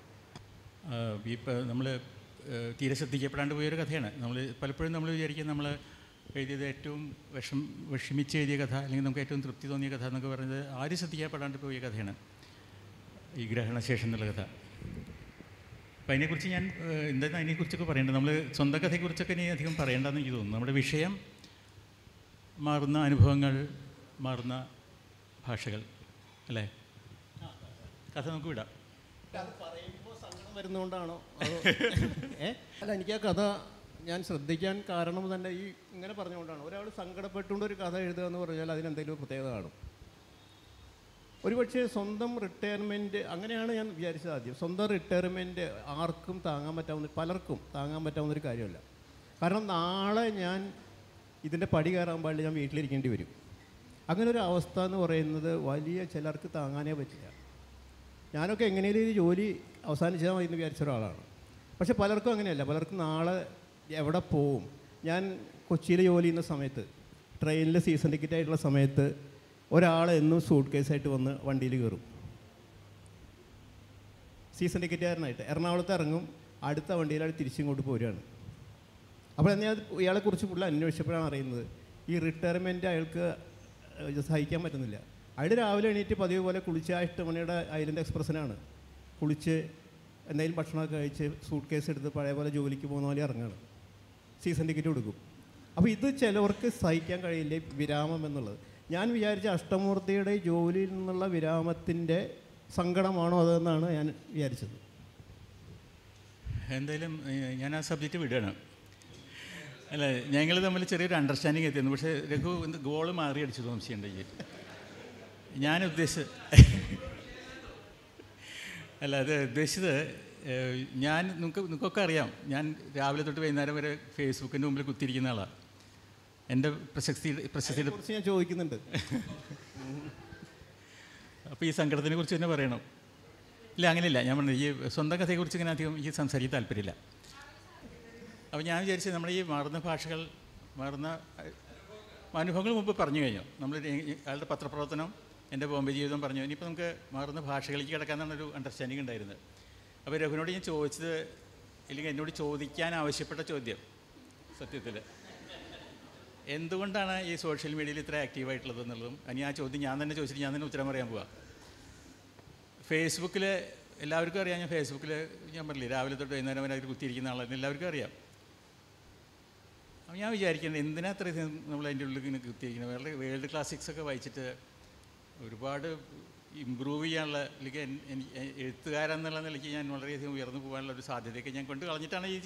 ഇപ്പോൾ നമ്മൾ തീരെ ശ്രദ്ധിക്കപ്പെടാണ്ട് പോയൊരു കഥയാണ്. നമ്മൾ പലപ്പോഴും നമ്മൾ വിചാരിക്കും നമ്മൾ എഴുതിയത് ഏറ്റവും വിഷം വിഷമിച്ച് എഴുതിയ കഥ അല്ലെങ്കിൽ നമുക്ക് ഏറ്റവും തൃപ്തി തോന്നിയ കഥ എന്നൊക്കെ പറയുന്നത് ആരും ശ്രദ്ധിക്കപ്പെടാണ്ട് പോയ കഥയാണ് ഈ ഗ്രഹണശേഷം എന്നുള്ള കഥ. അപ്പോൾ അതിനെക്കുറിച്ച് ഞാൻ ഏഹ്, എന്താണ് അതിനെക്കുറിച്ചൊക്കെ പറയേണ്ടത് നമ്മൾ സ്വന്തം കഥയെക്കുറിച്ചൊക്കെ ഇനി അധികം പറയേണ്ടതെന്ന് എനിക്ക് തോന്നുന്നു. നമ്മുടെ വിഷയം മാറുന്ന അനുഭവങ്ങൾ മാറുന്ന ഭാഷകൾ അല്ലേ? കഥ നമുക്ക് വിടാം. അത് പറയുമ്പോൾ വരുന്നതുകൊണ്ടാണോ അല്ല എനിക്ക് ആ കഥ ഞാൻ ശ്രദ്ധിക്കാൻ കാരണം തന്നെ ഈ ഇങ്ങനെ പറഞ്ഞുകൊണ്ടാണ്. ഒരാൾ സങ്കടപ്പെട്ടുകൊണ്ട് ഒരു കഥ എഴുതുക എന്ന് പറഞ്ഞാൽ അതിനെന്തെങ്കിലും പ്രത്യേകത കാണും. ഒരുപക്ഷെ സ്വന്തം റിട്ടയർമെന്റ് അങ്ങനെയാണ് ഞാൻ വിചാരിച്ചത് ആദ്യം. സ്വന്തം റിട്ടയർമെന്റ് ആർക്കും താങ്ങാൻ പറ്റാവുന്ന പലർക്കും താങ്ങാൻ പറ്റാവുന്ന ഒരു കാര്യമല്ല. കാരണം നാളെ ഞാൻ ഇതിന്റെ പടി കയറാൻ പാടില്ല ഞാൻ വീട്ടിലിരിക്കേണ്ടി വരും. അങ്ങനെ ഒരു അവസ്ഥ എന്ന് പറയുന്നത് വലിയ ചിലർക്ക് താങ്ങാനേ പറ്റില്ല. ഞാനൊക്കെ എങ്ങനെയും ജോലി അവസാനിച്ചാൽ മതി എന്ന് വിചാരിച്ച ഒരാളാണ്. പക്ഷെ പലർക്കും അങ്ങനെയല്ല. പലർക്കും നാളെ എവിടെ പോവും? ഞാൻ കൊച്ചിയിൽ ജോലി ചെയ്യുന്ന സമയത്ത് ട്രെയിനിൽ സീസൺ ടിക്കറ്റ് ആയിട്ടുള്ള സമയത്ത് ഒരാൾ എന്നും സൂട്ട് കേസായിട്ട് വന്ന് വണ്ടിയിൽ കയറും. സീസൺ ടിക്കറ്റുകാരനായിട്ട് എറണാകുളത്ത് ഇറങ്ങും അടുത്ത വണ്ടിയിൽ അയാൾ തിരിച്ചിങ്ങോട്ട് പോരുകയാണ്. അപ്പോൾ ഞാൻ ഇയാളെക്കുറിച്ച് കൂടുതൽ അന്വേഷിച്ചപ്പോഴാണ് അറിയുന്നത് ഈ റിട്ടയർമെന്റ് അയാൾക്ക് സഹിക്കാൻ പറ്റുന്നില്ല. അയാൾ രാവിലെ എണീറ്റ് പതിവ് പോലെ കുളിച്ച് ആ എട്ട് മണിയുടെ ഐലൻഡ് എക്സ്പ്രസ്സിനാണ് കുളിച്ച് എന്തെങ്കിലും ഭക്ഷണമൊക്കെ കഴിച്ച് സൂട്ട് കേസ് എടുത്ത് പഴയ പോലെ ജോലിക്ക് പോകുന്ന പോലെ ഇറങ്ങാണ് സീസൺ ടിക്കറ്റ് കൊടുക്കും അപ്പോൾ ഇത് ചിലവർക്ക് സഹിക്കാൻ കഴിയില്ല വിരാമം എന്നുള്ളത്. ഞാൻ വിചാരിച്ച അഷ്ടമൂർത്തിയുടെ ജോലിയിൽ നിന്നുള്ള വിരാമത്തിന്റെ സങ്കടമാണോ അതെന്നാണ് ഞാൻ വിചാരിച്ചത്. എന്തായാലും ഞാൻ ആ സബ്ജക്റ്റ് വിടുകയാണ്. അല്ല ഞങ്ങൾ തമ്മിൽ ചെറിയൊരു അണ്ടർസ്റ്റാൻഡിങ് എത്തിയിരുന്നു. പക്ഷേ രഘു എന്ത് ഗോൾ മാറി അടിച്ചു സംശയമുണ്ടെങ്കിൽ ഞാൻ ഉദ്ദേശിച്ചത് അല്ല അത് ഉദ്ദേശിച്ചത് ഞാൻ നിങ്ങൾക്ക് നിങ്ങൾക്കൊക്കെ അറിയാം. ഞാൻ രാവിലെ തൊട്ട് വൈകുന്നേരം വരെ ഫേസ്ബുക്കിന്റെ മുമ്പിൽ കുത്തിയിരിക്കുന്ന ആളാണ് എന്റെ പ്രശസ്തി പ്രശസ്തിയുടെ കുറിച്ച് ഞാൻ ചോദിക്കുന്നുണ്ട്. അപ്പോൾ ഈ സങ്കടത്തിനെ കുറിച്ച് തന്നെ പറയണം. ഇല്ല അങ്ങനെയില്ല. ഞാൻ പറഞ്ഞു ഈ സ്വന്തം കഥയെക്കുറിച്ച് ഇങ്ങനെ അധികം എനിക്ക് സംസാരിക്കാൻ താല്പര്യമില്ല. അപ്പോൾ ഞാൻ വിചാരിച്ചത് നമ്മുടെ ഈ മാറുന്ന ഭാഷകൾ മാറുന്ന അനുഭവങ്ങൾ മുമ്പ് പറഞ്ഞു കഴിഞ്ഞു. നമ്മൾ അയാളുടെ പത്രപ്രവർത്തനം എന്റെ ബോംബെ ജീവിതം പറഞ്ഞു. ഇനിയിപ്പോൾ നമുക്ക് മാറുന്ന ഭാഷകളിലേക്ക് കിടക്കാമെന്നാണ് ഒരു അണ്ടർസ്റ്റാൻഡിങ് ഉണ്ടായിരുന്നത്. അപ്പോൾ രഘുവിനോട് ഞാൻ ചോദിച്ചത് ഇല്ലെങ്കിൽ എന്നോട് ചോദിക്കാൻ ആവശ്യപ്പെട്ട ചോദ്യം സത്യത്തിൽ. എന്തുകൊണ്ടാണ് ഈ സോഷ്യൽ മീഡിയയിൽ ഇത്ര ആക്റ്റീവായിട്ടുള്ളത് എന്നുള്ളതും? അനി ആ ചോദ്യം ഞാൻ തന്നെ ചോദിച്ചിട്ട് ഞാൻ തന്നെ ഉത്തരം പറയാൻ പോവാം. ഫേസ്ബുക്കിൽ എല്ലാവർക്കും അറിയാം ഞാൻ ഫേസ്ബുക്കിൽ ഞാൻ പറഞ്ഞില്ലേ രാവിലെ തൊട്ട് വൈകുന്നേരം വരെ അതിൽ കുത്തിയിരിക്കുന്ന ആളാണ് എല്ലാവർക്കും അറിയാം. ഞാൻ വിചാരിക്കുന്നത് എന്തിനാ അത്ര നമ്മൾ അതിന്റെ ഉള്ളിൽ ഇങ്ങനെ കുത്തിയിരിക്കുന്നത്? വേൾഡ് വേൾഡ് ക്ലാസിക്സ് ഒക്കെ വായിച്ചിട്ട് ഒരുപാട് ഇമ്പ്രൂവ് ചെയ്യാനുള്ള അല്ലെങ്കിൽ എഴുത്തുകാരെന്നുള്ള നിലയ്ക്ക് ഞാൻ വളരെയധികം ഉയർന്നു പോകാനുള്ള ഒരു സാധ്യതയൊക്കെ ഞാൻ കൊണ്ട് കളഞ്ഞിട്ടാണ് ഈ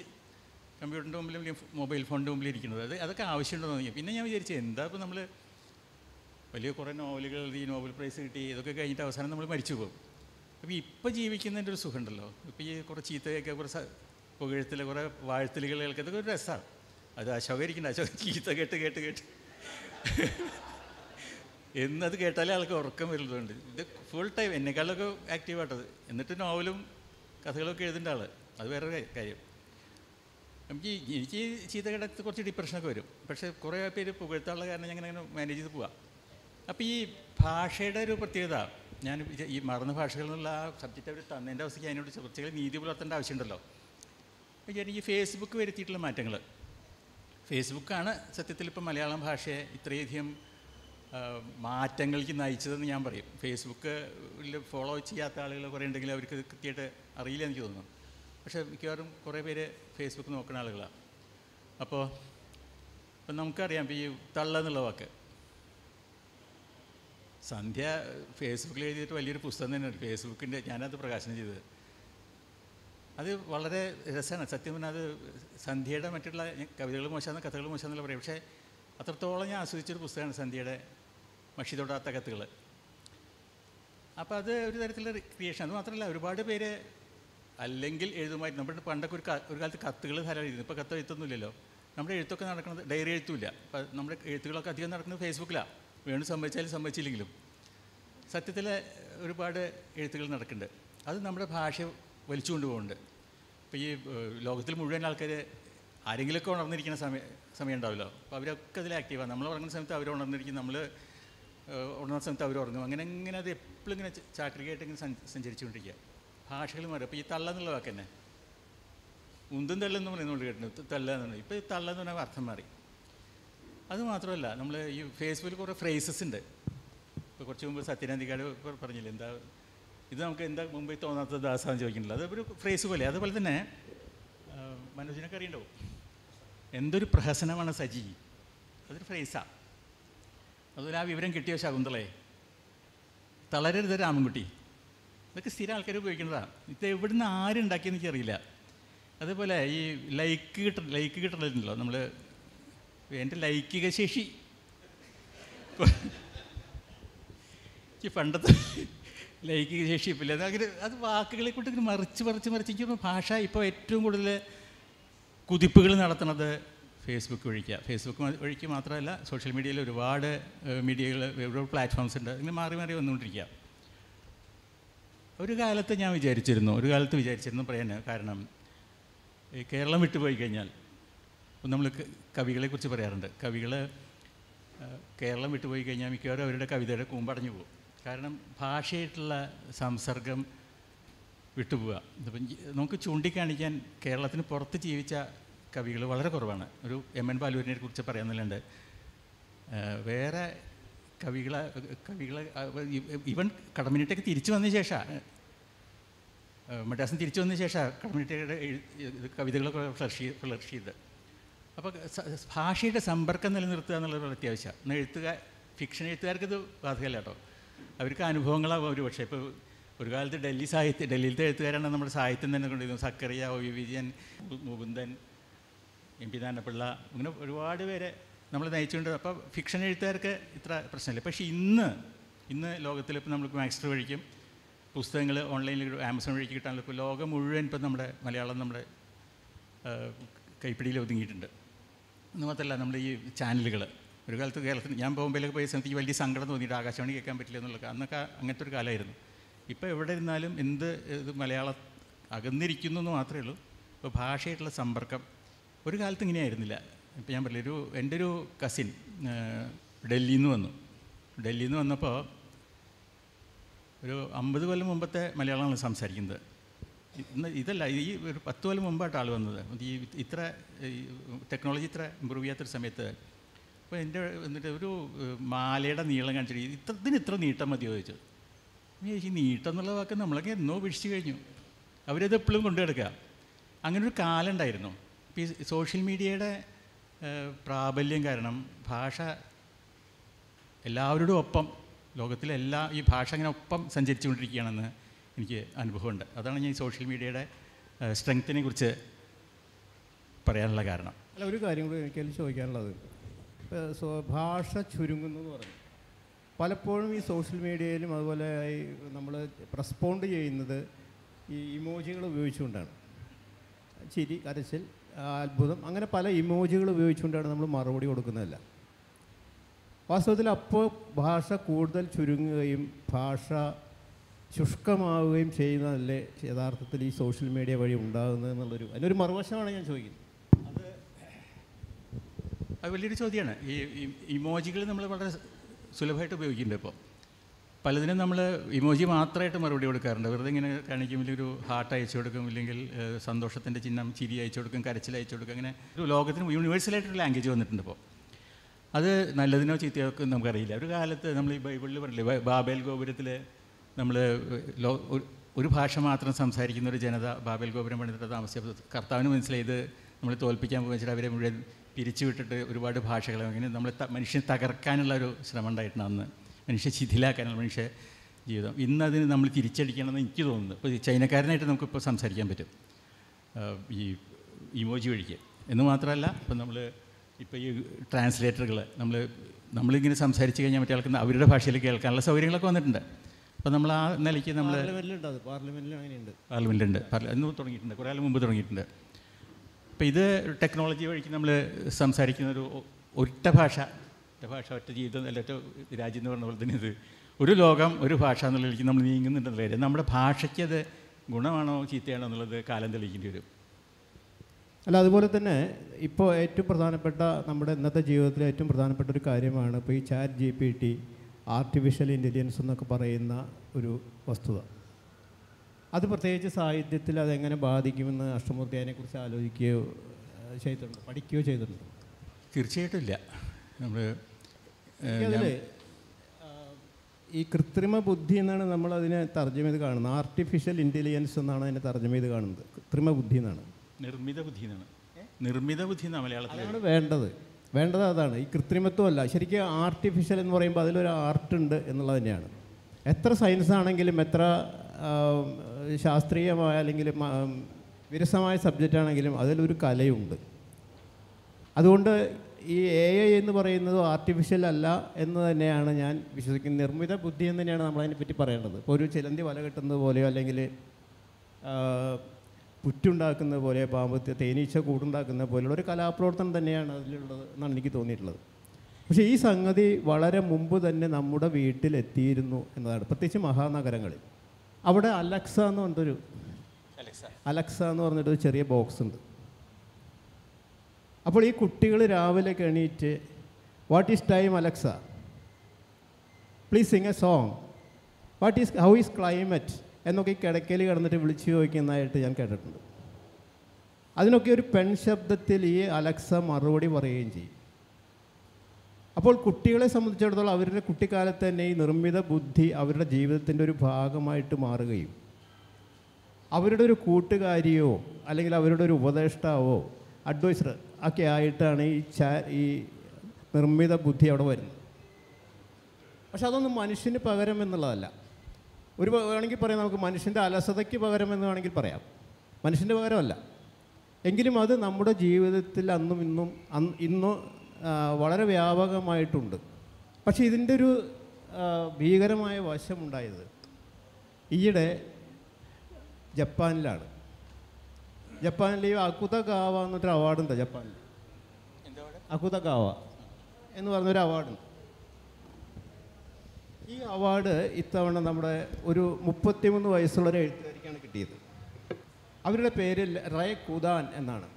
കമ്പ്യൂട്ടറിന്റെ അല്ലെങ്കിൽ മൊബൈൽ ഫോണിന്റെ മുമ്പിൽ ഇരിക്കുന്നത്. അത് അതൊക്കെ ആവശ്യമുണ്ടെന്ന് തോന്നി. പിന്നെ ഞാൻ വിചാരിച്ചു എന്താ ഇപ്പോൾ നമ്മൾ വലിയ കുറേ നോവലുകൾ എഴുതി നോബൽ പ്രൈസ് കിട്ടി ഇതൊക്കെ കഴിഞ്ഞിട്ട് അവസാനം നമ്മൾ മരിച്ചു പോകും. അപ്പോൾ ഇപ്പോൾ ജീവിക്കുന്നതിന്റെ ഒരു സുഖമുണ്ടല്ലോ. ഇപ്പോൾ ഈ കുറേ ചീത്തയൊക്കെ കുറേ സ- കുറേ വാഴ്ത്തലുകൾ കേൾക്കുന്നതൊക്കെ ഒരു രസമാണ് അത് അശോകരിക്കണ്ട അശോക ചീത്ത കേട്ട് കേട്ട് കേട്ട്. എന്നത് കേട്ടാലേ ആൾക്ക് ഉറക്കം വരുന്നുണ്ട്. ഇത് ഫുൾ ടൈം എന്നെക്കാളൊക്കെ ആക്റ്റീവായിട്ടത് എന്നിട്ട് നോവലും കഥകളൊക്കെ എഴുതേണ്ട ആൾ അത് വേറെ കാര്യം. എനിക്ക് ഈ- എനിക്ക് ചീത്ത കിടത്ത് കുറച്ച് ഡിപ്രഷനൊക്കെ വരും. പക്ഷേ കുറേ പേര് പുകഴ്ത്താനുള്ള കാരണം ഞാൻ അങ്ങനെ മാനേജ് ചെയ്ത് പോവാം. അപ്പോൾ ഈ ഭാഷയുടെ ഒരു പ്രത്യേകത ഞാൻ ഈ മറന്ന ഭാഷകളിൽ നിന്നുള്ള ആ സബ്ജക്റ്റ് അവർ തന്നതിന്റെ അവസ്ഥയ്ക്ക് അതിനോട് ചർച്ചകൾ നീതി പുലർത്തേണ്ട ആവശ്യമുണ്ടല്ലോ. ഞാൻ ഈ ഫേസ്ബുക്ക് വരുത്തിയിട്ടുള്ള മാറ്റങ്ങൾ ഫേസ്ബുക്കാണ് സത്യത്തിൽ ഇപ്പോൾ മലയാളം ഭാഷയെ ഇത്രയധികം മാറ്റങ്ങൾക്ക് നയിച്ചതെന്ന് ഞാൻ പറയും. ഫേസ്ബുക്ക് ഫോളോ ചെയ്യാത്ത ആളുകൾ കുറേ ഉണ്ടെങ്കിൽ അവർക്ക് കൃത്യമായിട്ട് അറിയില്ല എനിക്ക് തോന്നുന്നു. പക്ഷേ മിക്കവാറും കുറേ പേര് ഫേസ്ബുക്ക് നോക്കുന്ന ആളുകളാണ് അപ്പോൾ ഇപ്പം നമുക്കറിയാം ഈ തള്ള എന്നുള്ള വാക്ക്. സന്ധ്യ ഫേസ്ബുക്കിൽ എഴുതിയിട്ട് വലിയൊരു പുസ്തകം തന്നെയാണ് ഫേസ്ബുക്കിന്റെ ഞാനത് പ്രകാശനം ചെയ്തത്. അത് വളരെ രസമാണ്. സത്യം പറഞ്ഞാൽ അത് സന്ധ്യയുടെ മറ്റുള്ള കവിതകൾ മോശമാണ് കഥകൾ മോശമാണെന്നുള്ള പറയും പക്ഷേ അത്രത്തോളം ഞാൻ ആസ്വദിച്ചൊരു പുസ്തകമാണ് സന്ധ്യയുടെ മഷി തൊടാത്ത കത്തുകൾ അപ്പോൾ അത് ഒരു തരത്തിലുള്ള ക്രിയേഷൻ അത് മാത്രമല്ല ഒരുപാട് പേര് അല്ലെങ്കിൽ എഴുതുമായി നമ്മുടെ പണ്ടൊക്കെ ഒരു ഒരു കാലത്ത് കത്തുകൾ ധാരാളം എഴുതുന്നു ഇപ്പോൾ കത്ത് എഴുത്തൊന്നുമില്ലല്ലോ. നമ്മുടെ എഴുത്തൊക്കെ നടക്കുന്നത് ഡയറി എഴുത്തുമില്ല. അപ്പോൾ നമ്മുടെ എഴുത്തുകളൊക്കെ അധികം നടക്കുന്നത് ഫേസ്ബുക്കിലാണ് വേണു സംഭവിച്ചാലും സംഭവിച്ചില്ലെങ്കിലും സത്യത്തിൽ ഒരുപാട് എഴുത്തുകൾ നടക്കുന്നുണ്ട്. അത് നമ്മുടെ ഭാഷ വലിച്ചു കൊണ്ടുപോകുന്നുണ്ട് ഇപ്പോൾ ഈ ലോകത്തിൽ മുഴുവൻ ആൾക്കാർ ആരെങ്കിലുമൊക്കെ ഉണർന്നിരിക്കുന്ന സമയം സമയം ഉണ്ടാവില്ല അപ്പോൾ അവരൊക്കെ അതിൽ ആക്റ്റീവാണ് നമ്മൾ ഉറങ്ങുന്ന സമയത്ത് അവർ ഉണർന്നിരിക്കും. നമ്മൾ ഉണർന്ന സമയത്ത് അവർ ഉറങ്ങും. അങ്ങനെ ഇങ്ങനെ അത് എപ്പോഴും ഇങ്ങനെ ചാക്രികയായിട്ട് ഇങ്ങനെ സഞ്ച- സഞ്ചരിച്ചുകൊണ്ടിരിക്കുക. ഭാഷകൾ മാറും. അപ്പോൾ ഈ തള്ള എന്നുള്ള വാക്ക് തന്നെ. ഉന്തും തള്ളെന്ന് പറയുന്നുണ്ട് കേട്ടിട്ടുണ്ട്. തള്ള എന്നുള്ളത് ഇപ്പോൾ ഈ തള്ള എന്ന് പറഞ്ഞാൽ അർത്ഥം മാറി. അത് മാത്രമല്ല നമ്മൾ ഈ ഫേസ്ബുക്കിൽ കുറേ ഫ്രേസസ് ഉണ്ട്. ഇപ്പോൾ കുറച്ച് മുമ്പ് സത്യനാന്തികാട് പറഞ്ഞില്ല എന്താ ഇത് നമുക്ക് എന്താ മുമ്പേ തോന്നാത്ത ദാസാന്ന് ചോദിക്കുന്നില്ല അത് ഒരു ഫ്രേസ് പോലെ. അതുപോലെ തന്നെ മനോജിനൊക്കെ അറിയണ്ടാവും. എന്തൊരു പ്രഹസനമാണ് സജി. അതൊരു ഫ്രേസാണ് അതുപോലെ ആ വിവരം കിട്ടിയ ശകുന്തളയെ തളരരുത് രാമൻകുട്ടി. ഇതൊക്കെ സ്ഥിരം ആൾക്കാർ ഉപയോഗിക്കുന്നതാണ് ഇത് എവിടുന്ന് ആരുണ്ടാക്കിയെന്ന് എനിക്കറിയില്ല. അതേപോലെ ഈ ലൈക്ക് കിട്ട ലൈക്ക് കിട്ടലുണ്ടല്ലോ നമ്മൾ എന്റെ ലൈക്കിക ശേഷി. പണ്ടത്തെ ലൈക്കിക ശേഷി ഇല്ല അങ്ങനെ അത് വാക്കുകളെ കൊണ്ട് ഇങ്ങനെ മറിച്ച് മറിച്ച് മറിച്ച് ഭാഷ ഇപ്പോൾ ഏറ്റവും കൂടുതൽ കുതിപ്പുകൾ നടത്തുന്നത് ഫേസ്ബുക്ക് വഴിക്കുക ഫേസ്ബുക്ക് വഴിക്ക് മാത്രമല്ല സോഷ്യൽ മീഡിയയിൽ ഒരുപാട് മീഡിയകൾ ഒരുപാട് പ്ലാറ്റ്ഫോംസ് ഉണ്ട്. ഇങ്ങനെ മാറി മാറി വന്നുകൊണ്ടിരിക്കുക. ഒരു കാലത്ത് ഞാൻ വിചാരിച്ചിരുന്നു ഒരു കാലത്ത് വിചാരിച്ചിരുന്നു പറയാൻ കാരണം കേരളം വിട്ടുപോയി കഴിഞ്ഞാൽ നമ്മൾ കവികളെക്കുറിച്ച് പറയാറുണ്ട്. കവികൾ കേരളം വിട്ടുപോയി കഴിഞ്ഞാൽ മിക്കവാറും അവരുടെ കവിതയുടെ കൂമ്പടഞ്ഞു പോകും. കാരണം ഭാഷയായിട്ടുള്ള സംസർഗം വിട്ടുപോവുക നമുക്ക് ചൂണ്ടിക്കാണിക്കാൻ കേരളത്തിന് പുറത്ത് ജീവിച്ച കവികൾ വളരെ കുറവാണ്. ഒരു എം എൻ ബാലൂരിനെ കുറിച്ച് പറയാമെന്നുണ്ട് വേറെ കവികളെ കവികളെ ഇവൻ കടമ്പിനിട്ടൊക്കെ തിരിച്ചു വന്ന ശേഷം മദ്രാസിന് തിരിച്ചു വന്ന ശേഷം കടമ്പിനിട്ടയുടെ കവിതകളൊക്കെ ഫ്ലർഷ് ഫ്ലർഷ് ചെയ്ത്. അപ്പോൾ ഭാഷയുടെ സമ്പർക്കം നിലനിർത്തുക എന്നുള്ളത് വളരെ അത്യാവശ്യമാണ് എഴുത്തുകാർ ഫിക്ഷൻ എഴുത്തുകാർക്ക് ഇത് ബാധകമല്ല കേട്ടോ. അവർക്ക് അനുഭവങ്ങളാവും ഒരു പക്ഷേ. ഇപ്പോൾ ഒരു കാലത്ത് ഡൽഹി സാഹിത്യ ഡൽഹിയിലത്തെ എഴുത്തുകാരാണ് നമ്മുടെ സാഹിത്യം തന്നെ കൊണ്ടിരുന്നത് Zacharia O V Vijayan Mukundan M P നാനപ്പിള്ള അങ്ങനെ ഒരുപാട് പേരെ നമ്മൾ നയിച്ചുകൊണ്ട് അപ്പോൾ ഫിക്ഷൻ എഴുത്തുകാർക്ക് ഇത്ര പ്രശ്നമില്ല. പക്ഷേ ഇന്ന് ഇന്ന് ലോകത്തിൽ ഇപ്പോൾ നമുക്ക് മാക്സ്റ്റർ വഴിക്കും പുസ്തകങ്ങൾ ഓൺലൈനിൽ ആമസോൺ വഴിക്ക് കിട്ടാനുള്ള ഇപ്പോൾ ലോകം മുഴുവൻ ഇപ്പം നമ്മുടെ മലയാളം നമ്മുടെ കൈപ്പിടിയിൽ ഒതുങ്ങിയിട്ടുണ്ട്. എന്ന് മാത്രമല്ല നമ്മുടെ ഈ ചാനലുകൾ ഒരു കാലത്ത് കേരളത്തിൽ ഞാൻ ബോംബെയിലൊക്കെ പോയ സമയത്ത് വലിയ സങ്കടം തോന്നിയിട്ട് ആകാശവാണി കേൾക്കാൻ പറ്റില്ല എന്നുള്ളത് അന്നൊക്കെ അങ്ങനത്തെ ഒരു കാലമായിരുന്നു. ഇപ്പോൾ എവിടെ ഇരുന്നാലും എന്ത് ഇത് മലയാളം അകന്നിരിക്കുന്നു എന്ന് മാത്രമേ ഉള്ളൂ. ഇപ്പോൾ ഭാഷയായിട്ടുള്ള സമ്പർക്കം ഒരു കാലത്ത് ഇങ്ങനെയായിരുന്നില്ല ഇപ്പം ഞാൻ പറയില്ല ഒരു എന്റെ ഒരു കസിൻ ഡൽഹിയിൽ നിന്ന് വന്നു. ഡൽഹിയിൽ നിന്ന് വന്നപ്പോൾ ഒരു അമ്പത് കൊല്ലം മുമ്പത്തെ മലയാളമാണ് സംസാരിക്കുന്നത്. ഇന്ന് ഇതല്ല ഈ ഒരു പത്ത് കൊല്ലം മുമ്പായിട്ട് ആൾ വന്നത്. ഈ ഇത്ര ടെക്നോളജി ഇത്ര ഇമ്പ്രൂവ് ചെയ്യാത്തൊരു സമയത്ത് അപ്പോൾ എന്റെ എന്നിട്ട് ഒരു മാലയുടെ നീളം കാണിച്ചിട്ട് ഇത്രത്തിന് ഇത്ര നീട്ടം മതി ചോദിച്ചു. ഈ നീട്ടം എന്നുള്ള വാക്ക് നമ്മളൊക്കെ എന്നോ പിടിച്ചു കഴിഞ്ഞു. അവരത് എപ്പോഴും കൊണ്ടു കിടക്കുക അങ്ങനെ ഒരു കാലം ഈ സോഷ്യൽ മീഡിയയുടെ പ്രാബല്യം കാരണം ഭാഷ എല്ലാവരോടും ഒപ്പം ലോകത്തിലെ എല്ലാ ഈ ഭാഷ അങ്ങനെ ഒപ്പം സഞ്ചരിച്ചുകൊണ്ടിരിക്കുകയാണെന്ന് എനിക്ക് അനുഭവമുണ്ട്. അതാണ് ഞാൻ ഈ സോഷ്യൽ മീഡിയയുടെ സ്ട്രെങ്ത്തിനെ കുറിച്ച് പറയാനുള്ള കാരണം. അല്ല ഒരു കാര്യം കൂടി എനിക്കതിൽ ചോദിക്കാനുള്ളത്. സോ ഭാഷ ചുരുങ്ങുന്നു എന്ന് പറഞ്ഞു. പലപ്പോഴും ഈ സോഷ്യൽ മീഡിയയിലും അതുപോലെ ഈ നമ്മൾ റെസ്പോണ്ട് ചെയ്യുന്നത് ഈ ഇമോജികൾ ഉപയോഗിച്ചുകൊണ്ടാണ്. ചിരി കരച്ചിൽ അത്ഭുതം. അങ്ങനെ പല ഇമോജികൾ ഉപയോഗിച്ചുകൊണ്ടാണ് നമ്മൾ മറുപടി കൊടുക്കുന്നതല്ല. വാസ്തവത്തിൽ അപ്പോൾ ഭാഷ കൂടുതൽ ചുരുങ്ങുകയും ഭാഷ ശുഷ്കമാവുകയും ചെയ്യുന്നതല്ലേ യഥാർത്ഥത്തിൽ ഈ സോഷ്യൽ മീഡിയ വഴി ഉണ്ടാകുന്നത് എന്നുള്ളൊരു അതിനൊരു മറുവശമാണ് ഞാൻ ചോദിക്കുന്നത്. അത് വലിയൊരു ചോദ്യമാണ്. ഈ ഇമോജികൾ നമ്മൾ വളരെ സുലഭമായിട്ട് ഉപയോഗിക്കുന്നുണ്ട് ഇപ്പോൾ പലതിനും നമ്മൾ ഇമോജി മാത്രമായിട്ട് മറുപടി കൊടുക്കാറുണ്ട്. വെറുതെ ഇങ്ങനെ കാണിക്കുമ്പോൾ ഒരു ഹാർട്ട് അയച്ചു കൊടുക്കും ഇല്ലെങ്കിൽ സന്തോഷത്തിന്റെ ചിഹ്നം ചിരി അയച്ചു കൊടുക്കും കരച്ചിൽ അയച്ചു കൊടുക്കും. അങ്ങനെ ഒരു ലോകത്തിന് യൂണിവേഴ്സലായിട്ടൊരു ലാംഗ്വേജ് വന്നിട്ടുണ്ട് ഇപ്പോൾ അത് നല്ലതിനോ ചീത്തയോ ഒക്കെ നമുക്കറിയില്ല. ഒരു കാലത്ത് നമ്മൾ ഈ ബൈബിളിൽ പറഞ്ഞില്ലേ ബാബേൽ ഗോപുരത്തിൽ നമ്മൾ ലോ ഒരു- ഭാഷ മാത്രം സംസാരിക്കുന്ന ഒരു ജനത ബാബേൽ ഗോപുരം പണിതിട്ട് താമസിച്ചപ്പോൾ കർത്താവിന് മനസ്സിലായത് നമ്മൾ തോൽപ്പിക്കാൻ പോകുന്ന അവരെ മുഴുവൻ പിരിച്ചുവിട്ടിട്ട് ഒരുപാട് ഭാഷകൾ അങ്ങനെ നമ്മൾ മനുഷ്യനെ തകർക്കാനുള്ള ഒരു ശ്രമം ഉണ്ടായിട്ടുണ്ട് അന്ന്. മനുഷ്യ ശിഥിലാക്കാനുള്ള മനുഷ്യ ജീവിതം. ഇന്ന് അതിന് നമ്മൾ തിരിച്ചടിക്കണമെന്ന് എനിക്ക് തോന്നുന്നു. ഇപ്പോൾ ചൈനക്കാരനായിട്ട് നമുക്കിപ്പോൾ സംസാരിക്കാൻ പറ്റും. ഈ ഇമോജി വഴിക്ക്. എന്ന് മാത്രമല്ല ഇപ്പം നമ്മൾ ഇപ്പോൾ ഈ ട്രാൻസ്ലേറ്ററുകൾ നമ്മൾ നമ്മളിങ്ങനെ സംസാരിച്ച് കഴിഞ്ഞാൽ മറ്റേ ആൾക്ക് അവരുടെ ഭാഷയിൽ കേൾക്കാനുള്ള സൗകര്യങ്ങളൊക്കെ വന്നിട്ടുണ്ട്. അപ്പോൾ നമ്മൾ ആ നിലയ്ക്ക് നമ്മൾ പാർലമെന്റിലുണ്ട് ഇന്ന് തുടങ്ങിയിട്ടുണ്ട്. കുറേ കാലം മുമ്പ് തുടങ്ങിയിട്ടുണ്ട്. അപ്പോൾ ഇത് ടെക്നോളജി വഴിക്ക് നമ്മൾ സംസാരിക്കുന്ന ഒരു ഒറ്റ ഭാഷ ഒറ്റ ഭാഷ ഒറ്റ ജീവിതം അല്ല ഒറ്റ രാജ്യം എന്ന് പറഞ്ഞ പോലെ തന്നെ ഇത്. ഒരു ലോകം ഒരു ഭാഷ എന്നുള്ള രീതിക്ക് നമ്മൾ നീങ്ങുന്നുണ്ടെന്നുള്ള കാര്യം. നമ്മുടെ ഭാഷയ്ക്ക് അത് ഗുണമാണോ ചീത്തയാണോ എന്നുള്ളത് കാലം തെളിയിക്കേണ്ടി വരും. അല്ല അതുപോലെ തന്നെ ഇപ്പോൾ ഏറ്റവും പ്രധാനപ്പെട്ട നമ്മുടെ ഇന്നത്തെ ജീവിതത്തിലെ ഏറ്റവും പ്രധാനപ്പെട്ട ഒരു കാര്യമാണ് ഇപ്പോൾ ഈ Chat G P T artificial intelligence എന്നൊക്കെ പറയുന്ന ഒരു വസ്തുത. അത് പ്രത്യേകിച്ച് സാഹിത്യത്തിൽ അതെങ്ങനെ ബാധിക്കുമെന്ന് അഷ്ടമൂർത്തി അതിനെക്കുറിച്ച് ആലോചിക്കുകയോ ചെയ്തിട്ടുണ്ട്? പഠിക്കുകയോ ചെയ്തിട്ടുണ്ടോ? തീർച്ചയായിട്ടും ഇല്ല. നമ്മൾ ഈ കൃത്രിമ ബുദ്ധി എന്നാണ് നമ്മൾ അതിനെ തർജമ ചെയ്ത് കാണുന്നത്. ആർട്ടിഫിഷ്യൽ ഇന്റലിജൻസ് എന്നാണ് അതിനെ തർജമ ചെയ്ത് കാണുന്നത്. കൃത്രിമ ബുദ്ധി എന്നാണ്. നിർമ്മിത ബുദ്ധി എന്നാണ്. നിർമ്മിത ബുദ്ധി എന്നാണ് മലയാളത്തിൽ അതാണ് വേണ്ടത്. വേണ്ടത് അതാണ്. ഈ കൃത്രിമത്വമല്ല ശരിക്കും ആർട്ടിഫിഷ്യൽ എന്ന് പറയുമ്പോൾ അതിലൊരു ആർട്ട് ഉണ്ട് എന്നുള്ളത് തന്നെയാണ്. എത്ര സയൻസ് ആണെങ്കിലും എത്ര ശാസ്ത്രീയമായ അല്ലെങ്കിൽ വിരസമായ സബ്ജക്റ്റ് ആണെങ്കിലും അതിലൊരു കലയുണ്ട്. അതുകൊണ്ട് ഈ എ ഐ എന്ന് പറയുന്നത് ആർട്ടിഫിഷ്യൽ അല്ല എന്ന് തന്നെയാണ് ഞാൻ വിശ്വസിക്കുന്നത്. നിർമ്മിത ബുദ്ധി എന്ന് തന്നെയാണ് നമ്മളതിനെ പറ്റി പറയേണ്ടത്. ഇപ്പോൾ ഒരു ചിലന്തി വല കെട്ടുന്നത് പോലെയോ അല്ലെങ്കിൽ പുറ്റുണ്ടാക്കുന്നത് പോലെ പാമ്പ് തേനീച്ച കൂടുണ്ടാക്കുന്ന പോലെയുള്ള ഒരു കലാപ്രവർത്തനം തന്നെയാണ് അതിലുള്ളത് എന്നാണ് എനിക്ക് തോന്നിയിട്ടുള്ളത്. പക്ഷേ ഈ സംഗതി വളരെ മുമ്പ് തന്നെ നമ്മുടെ വീട്ടിലെത്തിയിരുന്നു എന്നതാണ്. പ്രത്യേകിച്ച് മഹാനഗരങ്ങളിൽ. അവിടെ അലക്സ എന്ന് പറഞ്ഞിട്ടൊരു അലക്സ എന്ന് പറഞ്ഞിട്ടൊരു ചെറിയ ബോക്സ് ഉണ്ട്. അപ്പോൾ ഈ കുട്ടികൾ രാവിലെ എണീറ്റ് what is time Alexa please sing a song what is how is climate എന്നൊക്കെ ഈ കിടക്കയിൽ കിടന്നിട്ട് വിളിച്ചു ചോദിക്കുന്നതായിട്ട് ഞാൻ കേട്ടിട്ടുണ്ട്. അതിനൊക്കെ ഒരു പെൺ ശബ്ദത്തിൽ ഈ അലക്സ മറുപടി പറയുകയും ചെയ്യും. അപ്പോൾ കുട്ടികളെ സംബന്ധിച്ചിടത്തോളം അവരുടെ കുട്ടിക്കാലത്ത് തന്നെ ഈ നിർമ്മിത ബുദ്ധി അവരുടെ ജീവിതത്തിന്റെ ഒരു ഭാഗമായിട്ട് മാറുകയും അവരുടെ ഒരു കൂട്ടുകാരിയോ അല്ലെങ്കിൽ അവരുടെ ഒരു ഉപദേഷ്ടാവോ അഡ്വൈസർ ഒക്കെ ആയിട്ടാണ് ഈ ചാ ഈ നിർമ്മിത ബുദ്ധി അവിടെ വരുന്നത്. പക്ഷെ അതൊന്നും മനുഷ്യന് പകരം എന്നുള്ളതല്ല. ഒരു വേണമെങ്കിൽ പറയാം നമുക്ക് മനുഷ്യന്റെ അലസതയ്ക്ക് പകരം എന്ന് വേണമെങ്കിൽ പറയാം. മനുഷ്യന്റെ പകരമല്ല. എങ്കിലും അത് നമ്മുടെ ജീവിതത്തിൽ അന്നും ഇന്നും ഇന്നും വളരെ വ്യാപകമായിട്ടുണ്ട്. പക്ഷേ ഇതിന്റെ ഒരു ഭീകരമായ വശമുണ്ടായത് ഈയിടെ ജപ്പാനിലാണ്. ജപ്പാനിൽ ഈ അക്കുത കാവ എന്നൊരു അവാർഡുണ്ട് ജപ്പാനിൽ അക്കുത കാവ എന്ന് പറഞ്ഞൊരു അവാർഡുണ്ട്. ഈ അവാർഡ് ഇത്തവണ നമ്മുടെ ഒരു മുപ്പത്തിമൂന്ന് വയസ്സുള്ള ഒരു എഴുത്തുകാരിക്കാണ് കിട്ടിയത്. അവരുടെ പേര് റേ കുദാൻ എന്നാണ്.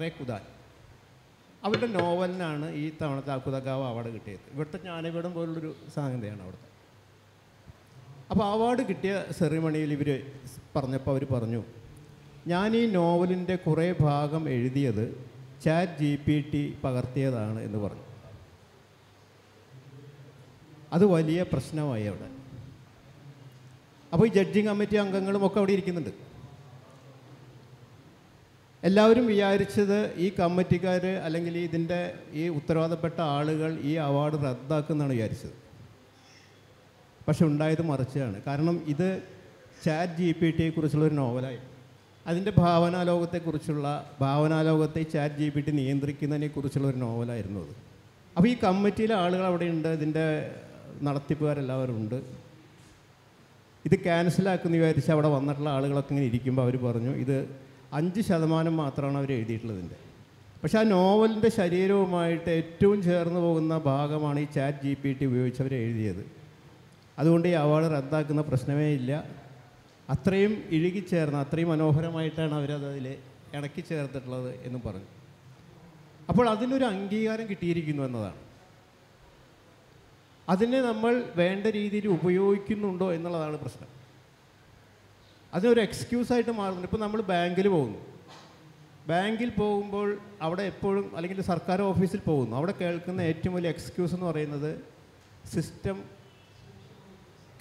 Rie Qudan. അവരുടെ നോവലിനാണ് ഈ തവണത്തെ അക്കുതഗാവ് അവാർഡ് കിട്ടിയത്. ഇവിടുത്തെ ജ്ഞാനപീഠം പോലുള്ളൊരു സാധ്യതയാണ് അവിടുത്തെ. അപ്പോൾ അവാർഡ് കിട്ടിയ സെറിമണിയിൽ ഇവർ പറഞ്ഞപ്പോൾ അവർ പറഞ്ഞു ഞാൻ ഈ നോവലിന്റെ കുറേ ഭാഗം എഴുതിയത് ചാറ്റ് ജി പി ടി പകർത്തിയതാണ് എന്ന് പറഞ്ഞു. അത് വലിയ പ്രശ്നമായി അവിടെ. അപ്പോൾ ഈ ജഡ്ജിങ് കമ്മിറ്റി അംഗങ്ങളും ഒക്കെ അവിടെ ഇരിക്കുന്നുണ്ട്. എല്ലാവരും വിചാരിച്ചത് ഈ കമ്മിറ്റിക്കാർ അല്ലെങ്കിൽ ഇതിന്റെ ഈ ഉത്തരവാദപ്പെട്ട ആളുകൾ ഈ അവാർഡ് റദ്ദാക്കുമെന്നാണ് വിചാരിച്ചത്. പക്ഷെ ഉണ്ടായത് മറിച്ചാണ്. കാരണം ഇത് ചാറ്റ് ജി പി ടിയെക്കുറിച്ചുള്ളൊരു നോവലായിരുന്നു നോവലായി. അതിന്റെ ഭാവനാലോകത്തെക്കുറിച്ചുള്ള ഭാവനാലോകത്തെ ചാറ്റ് ജി പി ടി നിയന്ത്രിക്കുന്നതിനെക്കുറിച്ചുള്ള ഒരു നോവലായിരുന്നു അത്. അപ്പോൾ ഈ കമ്മിറ്റിയിലെ ആളുകൾ അവിടെ ഉണ്ട് ഇതിന്റെ നടത്തിപ്പുകാരെല്ലാവരും ഉണ്ട്. ഇത് ക്യാൻസലാക്കുന്ന വിചാരിച്ച് അവിടെ വന്നിട്ടുള്ള ആളുകളൊക്കെ ഇങ്ങനെ ഇരിക്കുമ്പോൾ അവർ പറഞ്ഞു ഇത് അഞ്ച് ശതമാനം മാത്രമാണ് അവർ എഴുതിയിട്ടുള്ളതിന്റെ പക്ഷേ ആ നോവലിന്റെ ശരീരവുമായിട്ട് ഏറ്റവും ചേർന്ന് പോകുന്ന ഭാഗമാണ് ഈ ചാറ്റ് ജി പി ടി ഉപയോഗിച്ച് അവർ എഴുതിയത്. അതുകൊണ്ട് ഈ അവാർഡ് റദ്ദാക്കുന്ന പ്രശ്നമേ ഇല്ല. അത്രയും ഇഴുകിച്ചേർന്ന് അത്രയും മനോഹരമായിട്ടാണ് അവരത് അതിൽ ഇണക്കി ചേർത്തിട്ടുള്ളത് എന്ന് പറഞ്ഞു. അപ്പോൾ അതിനൊരു അംഗീകാരം കിട്ടിയിരിക്കുന്നു എന്നതാണ്. അതിനെ നമ്മൾ വേണ്ട രീതിയിൽ ഉപയോഗിക്കുന്നുണ്ടോ എന്നുള്ളതാണ് പ്രശ്നം. അതിനൊരു എക്സ്ക്യൂസായിട്ട് മാറുന്നുണ്ട്. ഇപ്പോൾ നമ്മൾ ബാങ്കിൽ പോകുന്നു. ബാങ്കിൽ പോകുമ്പോൾ അവിടെ എപ്പോഴും അല്ലെങ്കിൽ സർക്കാർ ഓഫീസിൽ പോകുന്നു. അവിടെ കേൾക്കുന്ന ഏറ്റവും വലിയ എക്സ്ക്യൂസ് എന്ന് പറയുന്നത് സിസ്റ്റം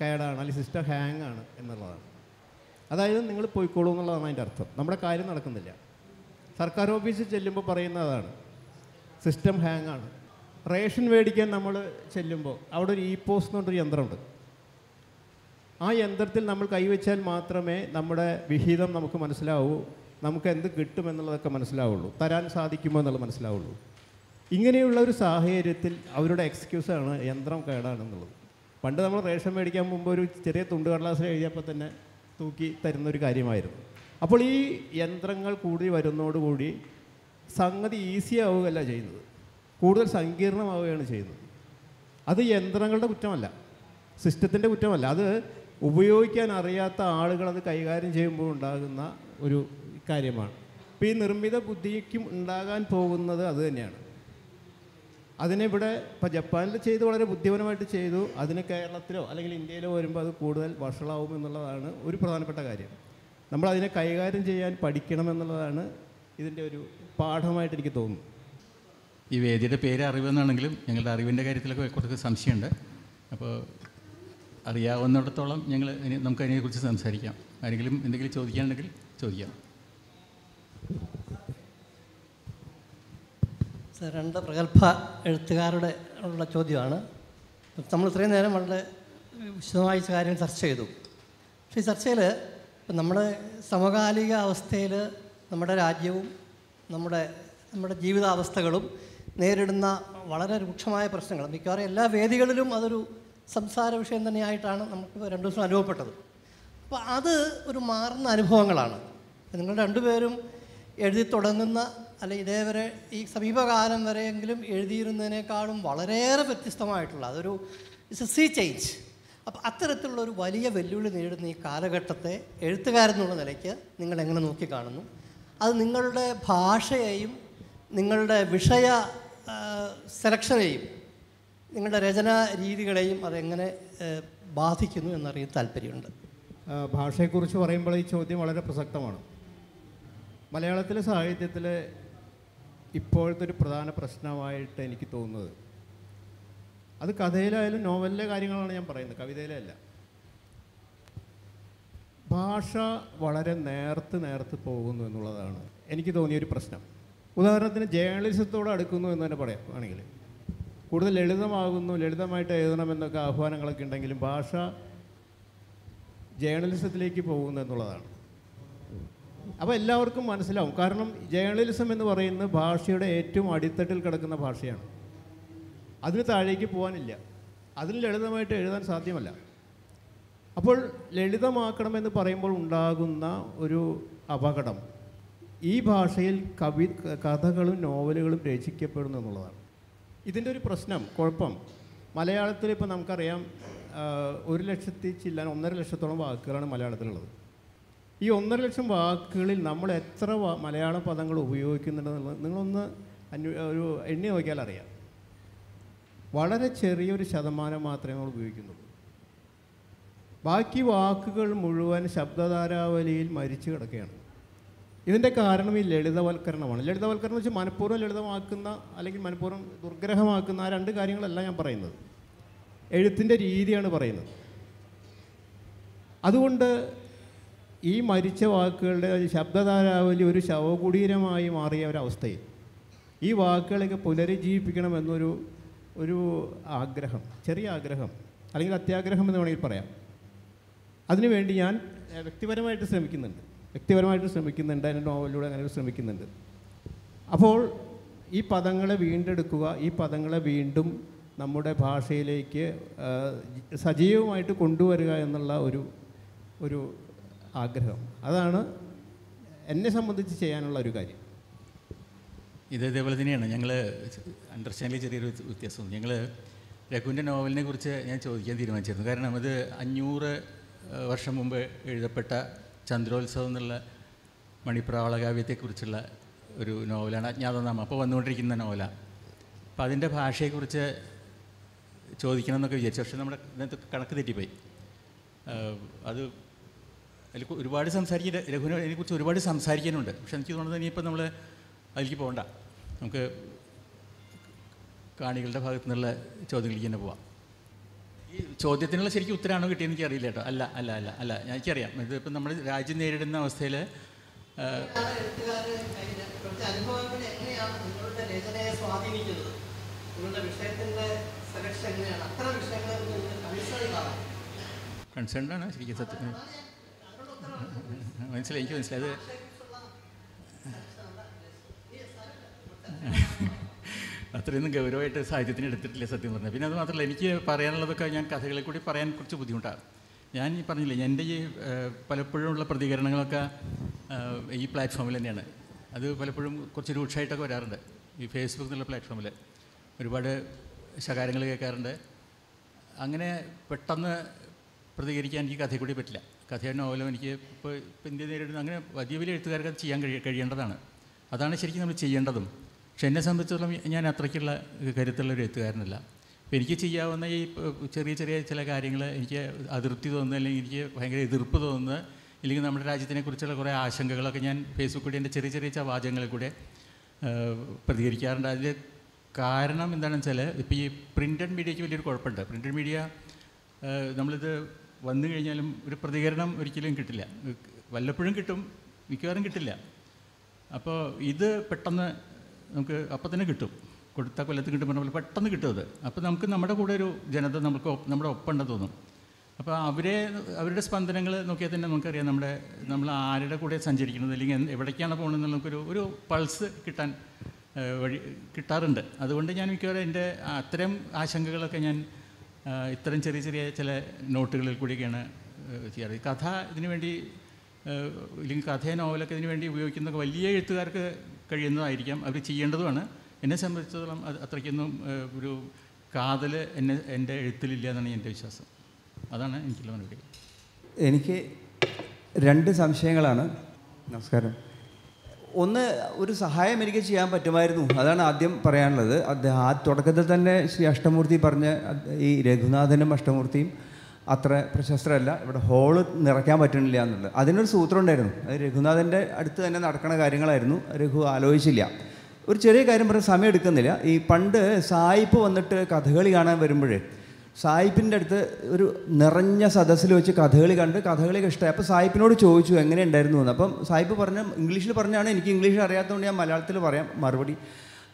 കേടാണ് അല്ലെങ്കിൽ സിസ്റ്റം ഹാങ് ആണ് എന്നുള്ളതാണ്. അതായത് നിങ്ങൾ പോയിക്കോളൂ എന്നുള്ളതാണ് അതിന്റെ അർത്ഥം. നമ്മുടെ കാര്യം നടക്കുന്നില്ല. സർക്കാർ ഓഫീസിൽ ചെല്ലുമ്പോൾ പറയുന്നതാണ്. സിസ്റ്റം ഹാങ് ആണ് റേഷൻ മേടിക്കാൻ നമ്മൾ ചെല്ലുമ്പോൾ അവിടെ ഒരു ഇ പോസ് എന്ന് പറഞ്ഞൊരു യന്ത്രമുണ്ട്. ആ യന്ത്രത്തിൽ നമ്മൾ കൈവച്ചാൽ മാത്രമേ നമ്മുടെ വിഹിതം നമുക്ക് മനസ്സിലാവൂ. നമുക്ക് എന്ത് കിട്ടുമെന്നുള്ളതൊക്കെ മനസ്സിലാവുള്ളൂ. തരാൻ സാധിക്കുമോ എന്നുള്ളത് മനസ്സിലാവുള്ളൂ. ഇങ്ങനെയുള്ള ഒരു സാഹചര്യത്തിൽ അവരുടെ എക്സ്ക്യൂസാണ് യന്ത്രം കേടാണെന്നുള്ളത്. പണ്ട് നമ്മൾ റേഷൻ മേടിക്കാൻ മുമ്പ് ഒരു ചെറിയ തുണ്ട് കടലാസിൽ എഴുതിയപ്പോൾ തന്നെ തൂക്കി തരുന്ന ഒരു കാര്യമായിരുന്നു. അപ്പോൾ ഈ യന്ത്രങ്ങൾ കൂടി വരുന്നതോടുകൂടി സംഗതി ഈസി ആവുകയല്ല ചെയ്യുന്നത്. കൂടുതൽ സങ്കീർണമാവുകയാണ് ചെയ്യുന്നത്. അത് യന്ത്രങ്ങളുടെ കുറ്റമല്ല. സിസ്റ്റത്തിന്റെ കുറ്റമല്ല. അത് ഉപയോഗിക്കാൻ അറിയാത്ത ആളുകൾ അത് കൈകാര്യം ചെയ്യുമ്പോൾ ഉണ്ടാകുന്ന ഒരു കാര്യമാണ്. ഇപ്പോൾ ഈ നിർമ്മിത ബുദ്ധിക്കും ഉണ്ടാകാൻ പോകുന്നത് അത് തന്നെയാണ്. അതിനിവിടെ ഇപ്പോൾ ജപ്പാനിൽ ചെയ്ത് വളരെ ബുദ്ധിപരമായിട്ട് ചെയ്തു. അതിന് കേരളത്തിലോ അല്ലെങ്കിൽ ഇന്ത്യയിലോ വരുമ്പോൾ അത് കൂടുതൽ വഷളാവും എന്നുള്ളതാണ് ഒരു പ്രധാനപ്പെട്ട കാര്യം. നമ്മൾ അതിനെ കൈകാര്യം ചെയ്യാൻ പഠിക്കണം എന്നുള്ളതാണ് ഇതിന്റെ ഒരു പാഠമായിട്ട് എനിക്ക് തോന്നുന്നു. ഈ വേദിയുടെ പേര് അറിവെന്നാണെങ്കിലും ഞങ്ങളുടെ അറിവിന്റെ കാര്യത്തിലൊക്കെ കുറച്ച് സംശയമുണ്ട്. അപ്പോൾ അറിയാവുന്നിടത്തോളം ഞങ്ങൾ നമുക്ക് അതിനെക്കുറിച്ച് സംസാരിക്കാം. ആരെങ്കിലും എന്തെങ്കിലും ചോദിക്കാനുണ്ടെങ്കിൽ ചോദിക്കാം. രണ്ട് പ്രഗത്ഭ എഴുത്തുകാരുടെ ഉള്ള ചോദ്യമാണ്. നമ്മൾ ഇത്രയും നേരം വളരെ വിശദമായ കാര്യം ചർച്ച ചെയ്തു. പക്ഷേ ഈ ചർച്ചയിൽ നമ്മുടെ സമകാലിക അവസ്ഥയിൽ നമ്മുടെ രാജ്യവും നമ്മുടെ നമ്മുടെ ജീവിതാവസ്ഥകളും നേരിടുന്ന വളരെ രൂക്ഷമായ പ്രശ്നങ്ങൾ. മിക്കവാറും എല്ലാ വേദികളിലും അതൊരു സംസാര വിഷയം തന്നെയായിട്ടാണ് നമുക്ക് രണ്ടു ദിവസം അനുഭവപ്പെട്ടത്. അപ്പോൾ അത് ഒരു മാറുന്ന അനുഭവങ്ങളാണ്. നിങ്ങൾ രണ്ടുപേരും എഴുതി തുടങ്ങുന്ന അല്ലെ ഇതേവരെ ഈ സമീപകാലം വരെയെങ്കിലും എഴുതിയിരുന്നതിനേക്കാളും വളരെയേറെ വ്യത്യസ്തമായിട്ടുള്ള അതൊരു ഇറ്റ്സ് എ സീ ചേഞ്ച് അപ്പോൾ അത്തരത്തിലുള്ള ഒരു വലിയ വെല്ലുവിളി നേരിടുന്ന ഈ കാലഘട്ടത്തെ എഴുത്തുകാരെന്നുള്ള നിലയ്ക്ക് നിങ്ങൾ എങ്ങനെ നോക്കിക്കാണുന്നു? അത് നിങ്ങളുടെ ഭാഷയെയും നിങ്ങളുടെ വിഷയ സെലക്ഷനെയും നിങ്ങളുടെ രചനാ രീതികളെയും അതെങ്ങനെ ബാധിക്കുന്നു എന്നറിയാൻ താല്പര്യമുണ്ട്. ഭാഷയെക്കുറിച്ച് പറയുമ്പോൾ ഈ ചോദ്യം വളരെ പ്രസക്തമാണ്. മലയാളത്തിലെ സാഹിത്യത്തിൽ ഇപ്പോഴത്തെ ഒരു പ്രധാന പ്രശ്നമായിട്ട് എനിക്ക് തോന്നുന്നത്. അത് കഥയിലായാലും നോവലിലെ കാര്യങ്ങളാണ് ഞാൻ പറയുന്നത് കവിതയിലല്ല ഭാഷ വളരെ നേർത്ത് നേർത്ത് പോകുന്നു എന്നുള്ളതാണ് എനിക്ക് തോന്നിയ ഒരു പ്രശ്നം. ഉദാഹരണത്തിന് ജേർണലിസത്തോട് അടുക്കുന്നു എന്ന് തന്നെ പറയാം ആണെങ്കിൽ കൂടുതൽ ലളിതമാകുന്നു ലളിതമായിട്ട് എഴുതണമെന്നൊക്കെ ആഹ്വാനങ്ങളൊക്കെ ഉണ്ടെങ്കിലും ഭാഷ ജേർണലിസത്തിലേക്ക് പോകുന്നു എന്നുള്ളതാണ്. അപ്പോൾ എല്ലാവർക്കും മനസ്സിലാവും. കാരണം ജേർണലിസം എന്ന് പറയുന്നത് ഭാഷയുടെ ഏറ്റവും അടിത്തട്ടിൽ കിടക്കുന്ന ഭാഷയാണ്. അതിന് താഴേക്ക് പോകാനില്ല അതിന് ലളിതമായിട്ട് എഴുതാൻ സാധ്യമല്ല. അപ്പോൾ ലളിതമാക്കണമെന്ന് പറയുമ്പോൾ ഉണ്ടാകുന്ന ഒരു അപകടം ഈ ഭാഷയിൽ കവി കഥകളും നോവലുകളും രചിക്കപ്പെടുന്നു എന്നുള്ളതാണ്. ഇതിന്റെ ഒരു പ്രശ്നം കുഴപ്പം. മലയാളത്തിൽ ഇപ്പോൾ നമുക്കറിയാം ഒരു ലക്ഷത്തി ചില്ലാൻ ഒന്നര ലക്ഷത്തോളം വാക്കുകളാണ് മലയാളത്തിലുള്ളത്. ഈ ഒന്നര ലക്ഷം വാക്കുകളിൽ നമ്മൾ എത്ര മലയാള പദങ്ങൾ ഉപയോഗിക്കുന്നുണ്ടെന്നുള്ളത് നിങ്ങളൊന്ന് അന്വ ഒരു എണ്ണി നോക്കിയാൽ അറിയാം. വളരെ ചെറിയൊരു ശതമാനം മാത്രമേ നമ്മൾ ഉപയോഗിക്കുന്നുള്ളൂ. ബാക്കി വാക്കുകൾ മുഴുവൻ ശബ്ദധാരാവലിയിൽ മരിച്ചു കിടക്കുകയാണ്. ഇതിന്റെ കാരണം ഈ ലളിതവൽക്കരണമാണ്. ലളിതവൽക്കരണം വെച്ചാൽ മനഃപൂർവം ലളിതമാക്കുന്ന അല്ലെങ്കിൽ മനഃപൂർവം ദുർഗ്രഹമാക്കുന്ന ആ രണ്ട് കാര്യങ്ങളല്ല ഞാൻ പറയുന്നത്. എഴുത്തിന്റെ രീതിയാണ് പറയുന്നത്. അതുകൊണ്ട് ഈ മരിച്ച വാക്കുകളുടെ ശബ്ദധാരാവലി ഒരു ശവകുടീരമായി മാറിയ ഒരവസ്ഥയിൽ ഈ വാക്കുകളൊക്കെ പുനരുജ്ജീവിപ്പിക്കണമെന്നൊരു ഒരു ആഗ്രഹം ചെറിയ ആഗ്രഹം അല്ലെങ്കിൽ അത്യാഗ്രഹം എന്ന് വേണമെങ്കിൽ പറയാം. അതിനുവേണ്ടി ഞാൻ വ്യക്തിപരമായിട്ട് ശ്രമിക്കുന്നുണ്ട്. വ്യക്തിപരമായിട്ട് ശ്രമിക്കുന്നുണ്ട് എന്റെ നോവലിലൂടെ അങ്ങനെ ശ്രമിക്കുന്നുണ്ട്. അപ്പോൾ ഈ പദങ്ങളെ വീണ്ടെടുക്കുക ഈ പദങ്ങളെ വീണ്ടും നമ്മുടെ ഭാഷയിലേക്ക് സജീവമായിട്ട് കൊണ്ടുവരിക എന്നുള്ള ഒരു ഒരു ആഗ്രഹം. അതാണ് എന്നെ സംബന്ധിച്ച് ചെയ്യാനുള്ള ഒരു കാര്യം. ഇത് ഇതേപോലെ തന്നെയാണ്. ഞങ്ങൾ അണ്ടർസ്റ്റാൻഡിൽ ചെറിയൊരു വ്യത്യാസം ഞങ്ങൾ രഘുവിന്റെ നോവലിനെ കുറിച്ച് ഞാൻ ചോദിക്കാൻ തീരുമാനിച്ചിരുന്നു. കാരണം അത് അഞ്ഞൂറ് വർഷം മുമ്പ് എഴുതപ്പെട്ട ചന്ദ്രോത്സവം എന്നുള്ള മണിപ്രാവളകാവ്യത്തെക്കുറിച്ചുള്ള ഒരു നോവലാണ് അജ്ഞാതനാമം. അപ്പോൾ വന്നുകൊണ്ടിരിക്കുന്ന നോവലാണ് അപ്പോൾ അതിന്റെ ഭാഷയെക്കുറിച്ച് ചോദിക്കണം എന്നൊക്കെ വിചാരിച്ചു. പക്ഷേ നമ്മുടെ ഇതിനകത്ത് കണക്ക് തെറ്റിപ്പോയി. അത് അതിൽ ഒരുപാട് സംസാരിക്കുന്ന രഘുവിനെ അതിനെക്കുറിച്ച് ഒരുപാട് സംസാരിക്കാനുണ്ട്. പക്ഷെ എനിക്ക് തോന്നുന്നത് ഇനിയിപ്പോൾ നമ്മൾ അതിലേക്ക് പോകണ്ട. നമുക്ക് കാണികളുടെ ഭാഗത്തു നിന്നുള്ള ചോദ്യങ്ങളിലേക്ക് തന്നെ പോവാം. ഈ ചോദ്യത്തിനുള്ള ശരിക്കും ഉത്തരമാണോ കിട്ടിയെന്ന് എനിക്ക് അറിയില്ല കേട്ടോ. അല്ല അല്ല അല്ല അല്ല. എനിക്കറിയാം. ഇതിപ്പോൾ നമ്മൾ രാജ്യം നേരിടുന്ന അവസ്ഥയിൽ കൺസേൺഡാണ് ശരിക്കും സത്യം. മനസ്സിലായി എനിക്ക് മനസ്സിലായത് അത്രയൊന്നും ഗൗരവമായിട്ട് സാഹിത്യത്തിന് എടുത്തിട്ടില്ല സത്യം പറഞ്ഞാൽ. പിന്നെ അത് മാത്രമല്ല എനിക്ക് പറയാനുള്ളതൊക്കെ ഞാൻ കഥകളെ കൂടി പറയാൻ കുറച്ച് ബുദ്ധിമുട്ടാണ്. ഞാൻ ഈ പറഞ്ഞില്ലേ എന്റെ ഈ പലപ്പോഴും ഉള്ള പ്രതികരണങ്ങളൊക്കെ ഈ പ്ലാറ്റ്ഫോമിൽ തന്നെയാണ്. അത് പലപ്പോഴും കുറച്ച് രൂക്ഷമായിട്ടൊക്കെ വരാറുണ്ട്. ഈ ഫേസ്ബുക്ക് എന്നുള്ള പ്ലാറ്റ്ഫോമിൽ ഒരുപാട് ശകാരങ്ങൾ കേൾക്കാറുണ്ട്. അങ്ങനെ പെട്ടെന്ന് പ്രതികരിക്കാൻ എനിക്ക് കഥയെ കൂടി പറ്റില്ല. കഥയോ നോവലോ എനിക്ക് ഇപ്പോൾ ഇപ്പോൾ ഇന്ത്യ നേരിടുന്ന അങ്ങനെ വലിയ വലിയ എഴുത്തുകാർക്ക് അത് ചെയ്യാൻ കഴിയ കഴിയേണ്ടതാണ്. അതാണ് ശരിക്കും നമ്മൾ ചെയ്യേണ്ടതും. പക്ഷെ എന്നെ സംബന്ധിച്ചിടത്തോളം ഞാൻ അത്രയ്ക്കുള്ള കരുത്തുള്ള ഒരു എഴുത്തുകാരനല്ല. അപ്പോൾ എനിക്ക് ചെയ്യാവുന്ന ഈ ചെറിയ ചെറിയ ചില കാര്യങ്ങൾ എനിക്ക് അതിർത്തി തോന്നുന്നത് അല്ലെങ്കിൽ എനിക്ക് ഭയങ്കര എതിർപ്പ് തോന്നുന്നത് ഇല്ലെങ്കിൽ നമ്മുടെ രാജ്യത്തിനെക്കുറിച്ചുള്ള കുറേ ആശങ്കകളൊക്കെ ഞാൻ ഫേസ്ബുക്ക് കൂടി എന്റെ ചെറിയ ചെറിയ വാചകങ്ങളിൽ കൂടെ പ്രതികരിക്കാറുണ്ട്. അതിന്റെ കാരണം എന്താണെന്ന് വെച്ചാൽ ഇപ്പോൾ ഈ പ്രിന്റഡ് മീഡിയയ്ക്ക് വലിയൊരു കുഴപ്പമുണ്ട്. പ്രിന്റഡ് മീഡിയ നമ്മളിത് വന്നു കഴിഞ്ഞാലും ഒരു പ്രതികരണം ഒരിക്കലും കിട്ടില്ല. വല്ലപ്പോഴും കിട്ടും മിക്കവാറും കിട്ടില്ല. അപ്പോൾ ഇത് പെട്ടെന്ന് നമുക്ക് അപ്പം തന്നെ കിട്ടും. കൊടുത്ത കൊല്ലത്ത് കിട്ടും പറഞ്ഞ പോലെ പെട്ടെന്ന് കിട്ടും അപ്പോൾ നമുക്ക് നമ്മുടെ കൂടെ ഒരു ജനത നമുക്ക് നമ്മുടെ ഒപ്പമുണ്ടെന്ന് തോന്നും. അപ്പോൾ അവരെ അവരുടെ സ്പന്ദനങ്ങൾ നോക്കിയാൽ തന്നെ നമുക്കറിയാം നമ്മുടെ നമ്മൾ ആരുടെ കൂടെ സഞ്ചരിക്കുന്നത് അല്ലെങ്കിൽ എവിടേക്കാണ് പോകുന്നത് നമുക്കൊരു ഒരു പൾസ് കിട്ടാൻ വഴി കിട്ടാറുണ്ട്. അതുകൊണ്ട് ഞാൻ മിക്കവാറും എന്റെ അത്തരം ആശങ്കകളൊക്കെ ഞാൻ ഇത്തരം ചെറിയ ചെറിയ ചില നോട്ടുകളിൽ കൂടിയൊക്കെയാണ് ചെയ്യാറ്. കഥ ഇതിനു വേണ്ടി ഇല്ലെങ്കിൽ കഥയെ നോവലൊക്കെ ഇതിനു വേണ്ടി ഉപയോഗിക്കുന്ന വലിയ എഴുത്തുകാർക്ക് കഴിയുന്നതായിരിക്കാം. അവർ ചെയ്യേണ്ടതുമാണ്. എന്നെ സംബന്ധിച്ചിടത്തോളം അത് അത്രയ്ക്കൊന്നും ഒരു കാതൽ എന്നെ എന്റെ എഴുത്തിലില്ല എന്നാണ് എന്റെ വിശ്വാസം. അതാണ് എനിക്കുള്ള മറുപടി. എനിക്ക് രണ്ട് സംശയങ്ങളാണ്. നമസ്കാരം. ഒന്ന് ഒരു സഹായം എനിക്ക് ചെയ്യാൻ പറ്റുമായിരുന്നു. അതാണ് ആദ്യം പറയാനുള്ളത്. അദ്ദേഹം ആ തുടക്കത്തിൽ തന്നെ ശ്രീ അഷ്ടമൂർത്തി പറഞ്ഞ ഈ രഘുനാഥനും അഷ്ടമൂർത്തിയും അത്ര പ്രശസ്തരല്ല. ഇവിടെ ഹോൾ നിറയ്ക്കാൻ പറ്റണില്ല എന്നുള്ളത്. അതിനൊരു സൂത്രം ഉണ്ടായിരുന്നു അത് രഘുനാഥന്റെ അടുത്ത് തന്നെ നടക്കുന്ന കാര്യങ്ങളായിരുന്നു. രഘു ആലോചിച്ചില്ല. ഒരു ചെറിയ കാര്യം പറഞ്ഞാൽ സമയം എടുക്കുന്നില്ല. ഈ പണ്ട് സായിപ്പ് വന്നിട്ട് കഥകളി കാണാൻ വരുമ്പോഴേ സായിപ്പിന്റെ അടുത്ത് ഒരു നിറഞ്ഞ സദസ്സിൽ വെച്ച് കഥകളി കണ്ട് കഥകളിയൊക്കെ ഇഷ്ടമായി. അപ്പോൾ സായിപ്പിനോട് ചോദിച്ചു എങ്ങനെ ഉണ്ടായിരുന്നു എന്ന്. അപ്പം സായിപ്പ് പറഞ്ഞ ഇംഗ്ലീഷിൽ പറഞ്ഞാണ് എനിക്ക് ഇംഗ്ലീഷ് അറിയാത്തതുകൊണ്ട് ഞാൻ മലയാളത്തിൽ പറയാം മറുപടി.